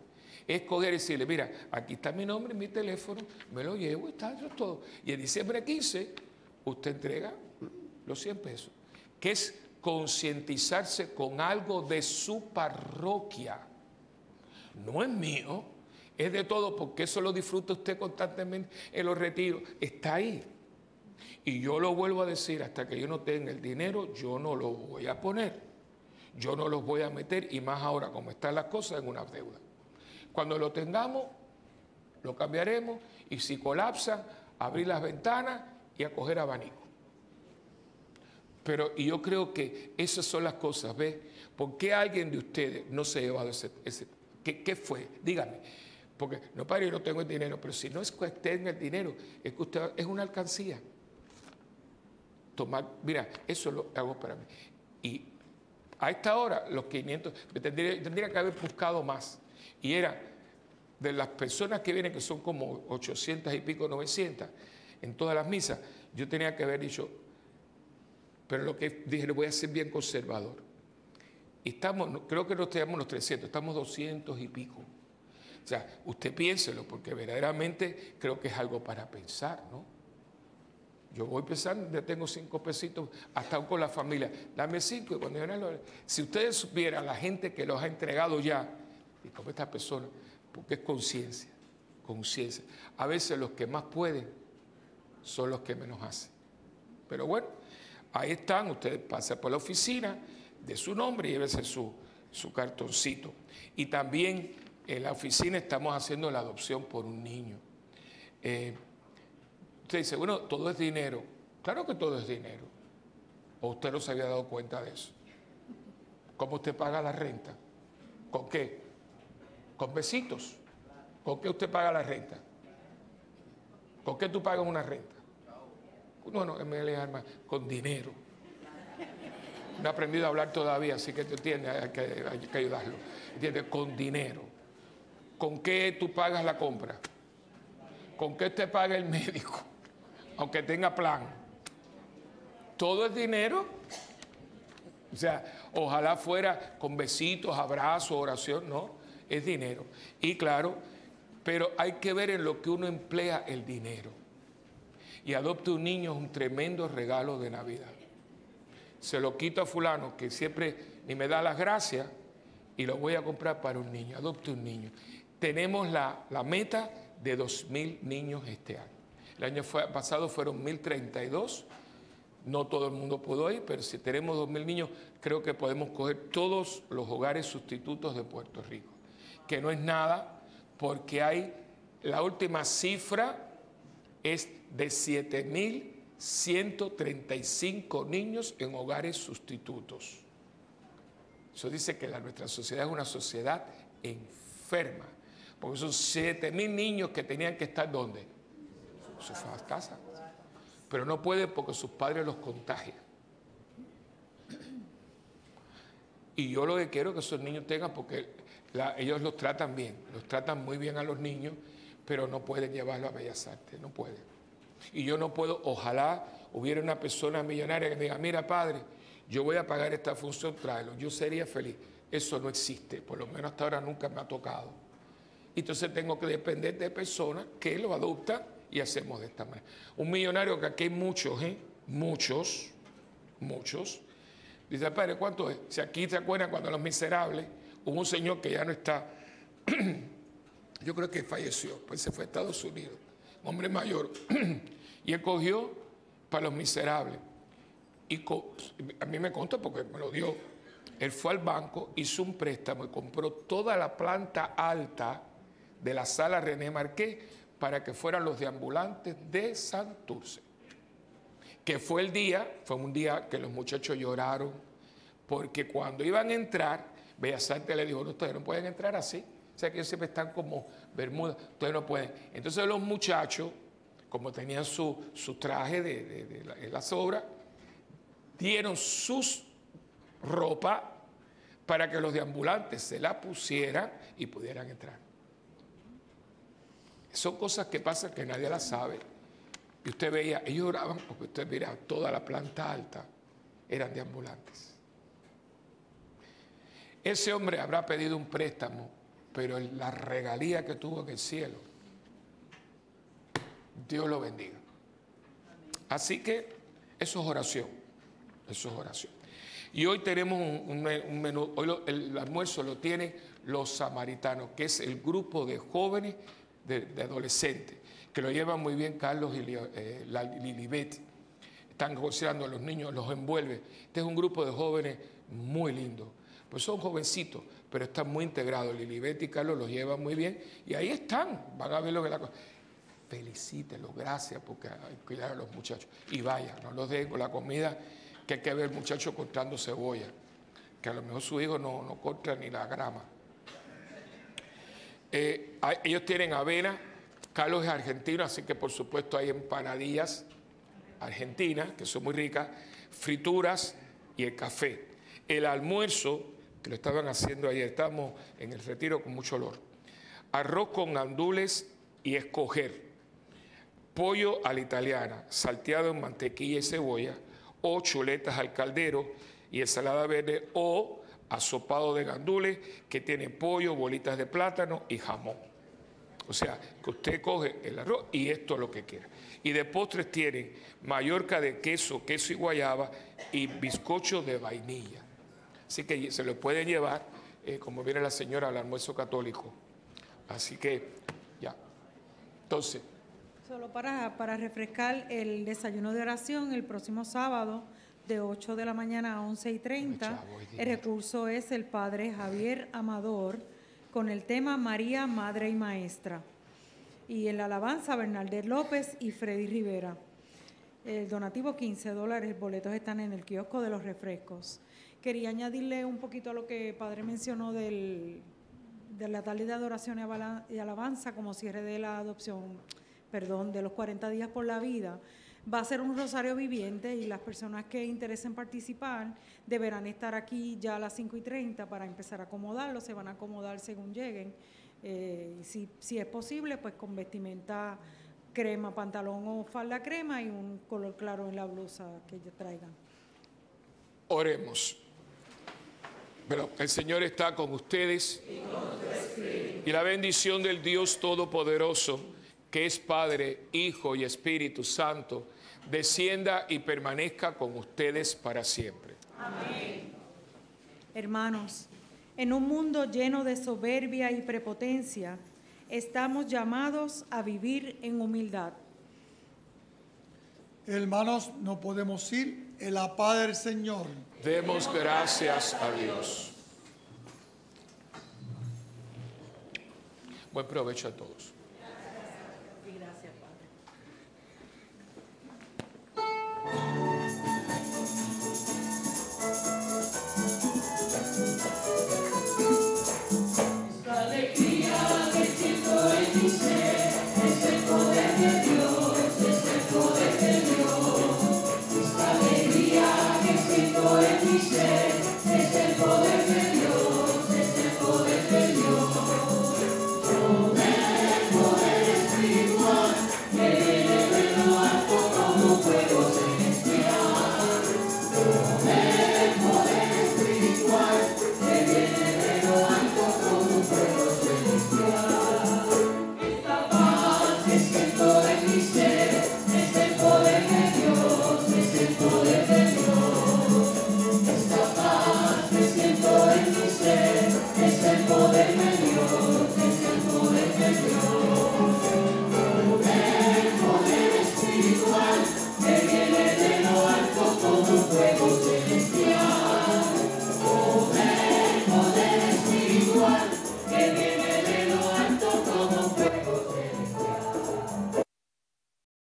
Es coger y decirle, mira, aquí está mi nombre, mi teléfono, me lo llevo y está, eso es todo. Y en diciembre 15, usted entrega los 100 pesos, que es concientizarse con algo de su parroquia. No es mío, es de todo, porque eso lo disfruta usted constantemente en los retiros. Está ahí. Y yo lo vuelvo a decir, hasta que yo no tenga el dinero, yo no lo voy a poner. Yo no los voy a meter, y más ahora como están las cosas, en una deuda. Cuando lo tengamos, lo cambiaremos, y si colapsan, abrir las ventanas y a coger abanico. Pero y yo creo que esas son las cosas, ¿ves? ¿Por qué alguien de ustedes no se ha llevado ese... ese ¿qué, qué fue? Dígame. Porque, no, padre, yo no tengo el dinero, pero si no es que usted tenga el dinero, es que usted es una alcancía. Tomar, mira, eso lo hago para mí. Y a esta hora, los 500, me tendría, tendría que haber buscado más. Y era de las personas que vienen, que son como 800 y pico, 900, en todas las misas, yo tenía que haber dicho, pero lo que dije, lo voy a hacer bien conservador. Estamos, creo que no tenemos los 300, estamos 200 y pico. O sea, usted piénselo, porque verdaderamente creo que es algo para pensar, ¿no? Yo voy pensando, ya tengo cinco pesitos, hasta con la familia, dame cinco, y cuando yo si ustedes supieran la gente que los ha entregado ya, y como esta persona, porque es conciencia, conciencia. A veces los que más pueden son los que menos hacen. Pero bueno, ahí están, usted pasa por la oficina de su nombre y llévese su, su cartoncito. Y también en la oficina estamos haciendo la adopción por un niño. Eh, usted dice, bueno, todo es dinero. Claro que todo es dinero. ¿O usted no se había dado cuenta de eso? ¿Cómo usted paga la renta? ¿Con qué? Con besitos. ¿Con qué usted paga la renta? ¿Con qué tú pagas una renta? No, no, me arma con dinero. No ha aprendido a hablar todavía, así que tú entiendes, hay que, que ayudarlo. ¿Entiendes? Con dinero. ¿Con qué tú pagas la compra? ¿Con qué te paga el médico? Aunque tenga plan. Todo es dinero. O sea, ojalá fuera con besitos, abrazos, oración. No, es dinero. Y claro, pero hay que ver en lo que uno emplea el dinero. Y adopte un niño es un tremendo regalo de Navidad. Se lo quito a fulano que siempre ni me da las gracias y lo voy a comprar para un niño. Adopte un niño. Tenemos la, la meta de 2.000 niños este año. El año pasado fueron 1.032. No todo el mundo pudo ir, pero si tenemos 2.000 niños, creo que podemos coger todos los hogares sustitutos de Puerto Rico. Que no es nada, porque hay la última cifra es de 7.135 niños en hogares sustitutos. Eso dice que la, nuestra sociedad es una sociedad enferma, porque son 7.000 niños que tenían que estar ¿dónde? En sus casas. Pero no pueden porque sus padres los contagian. Y yo lo que quiero es que esos niños tengan, porque ellos los tratan bien, los tratan muy bien a los niños, pero no pueden llevarlo a Bellas Artes, no pueden. Y yo no puedo, ojalá hubiera una persona millonaria que me diga, mira padre, yo voy a pagar esta función, tráelo, yo sería feliz. Eso no existe, por lo menos hasta ahora nunca me ha tocado. Entonces tengo que depender de personas que lo adoptan y hacemos de esta manera. Un millonario que aquí hay muchos, ¿eh? muchos, muchos. Dice, padre, ¿cuánto es? Si aquí se acuerdan cuando los miserables, hubo un señor que ya no está, yo creo que falleció, pues se fue a Estados Unidos, hombre mayor, y él cogió para los miserables. Y a mí me contó porque me lo dio. Él fue al banco, hizo un préstamo y compró toda la planta alta de la sala René Marqués para que fueran los deambulantes de Santurce. Que fue el día, fue un día que los muchachos lloraron, porque cuando iban a entrar, Bellas Artes le dijo, no, ustedes no pueden entrar así. O sea que ellos siempre están como Bermuda, ustedes no pueden. Entonces los muchachos, como tenían su, su traje de, de, la, de las obras, dieron sus ropa para que los deambulantes se la pusieran y pudieran entrar. Son cosas que pasan que nadie las sabe. Y usted veía, ellos oraban porque usted mira, toda la planta alta eran deambulantes. Ese hombre habrá pedido un préstamo, pero la regalía que tuvo en el cielo, Dios lo bendiga. Así que eso es oración, eso es oración. Y hoy tenemos un, menú, hoy el almuerzo lo tienen los samaritanos, que es el grupo de jóvenes, de, adolescentes, que lo llevan muy bien Carlos y eh, Lilibet. Están considerando a los niños, los envuelve. Este es un grupo de jóvenes muy lindo. Pues son jovencitos, pero están muy integrados. Lilibet y Carlos los llevan muy bien y ahí están. Van a ver lo que la cosa. Felicítelos, gracias, porque hay a los muchachos. Y vaya, no los dejen con la comida que hay que ver muchachos cortando cebolla, que a lo mejor su hijo no, no corta ni la grama. Eh, ellos tienen avena, Carlos es argentino, así que por supuesto hay empanadillas argentinas, que son muy ricas, frituras y el café. El almuerzo, que lo estaban haciendo ayer, estamos en el retiro con mucho olor. Arroz con gandules y escoger. Pollo a la italiana, salteado en mantequilla y cebolla, o chuletas al caldero y ensalada verde o asopado de gandules que tiene pollo, bolitas de plátano y jamón. O sea, que usted coge el arroz y esto es lo que quiera. Y de postres tienen mallorca de queso, queso y guayaba y bizcocho de vainilla. Así que se lo pueden llevar, eh, como viene la señora, al almuerzo católico. Así que ya. Entonces, Solo para, para refrescar el desayuno de oración el próximo sábado de 8 de la mañana a 11 y 30. chavo, hoy El recurso es el padre Javier Amador con el tema María, Madre y Maestra. Y en la alabanza Bernalder López y Freddy Rivera. El donativo 15 dólares, boletos están en el kiosco de los refrescos. Quería añadirle un poquito a lo que padre mencionó del, de la tarde de adoración y alabanza como cierre de la adopción, perdón, de los 40 días por la vida. Va a ser un rosario viviente y las personas que interesen participar deberán estar aquí ya a las 5 y 30 para empezar a acomodarlo, se van a acomodar según lleguen. Eh, si, si es posible, pues con vestimenta crema, pantalón o falda crema y un color claro en la blusa que traigan. oremos. Pero el Señor está con ustedes. Y la bendición del Dios Todopoderoso, que es Padre, Hijo y Espíritu Santo, descienda y permanezca con ustedes para siempre. Hermanos, en un mundo lleno de soberbia y prepotencia, estamos llamados a vivir en humildad. Hermanos, no podemos ir en la paz del Señor. Demos gracias a Dios. Buen provecho a todos.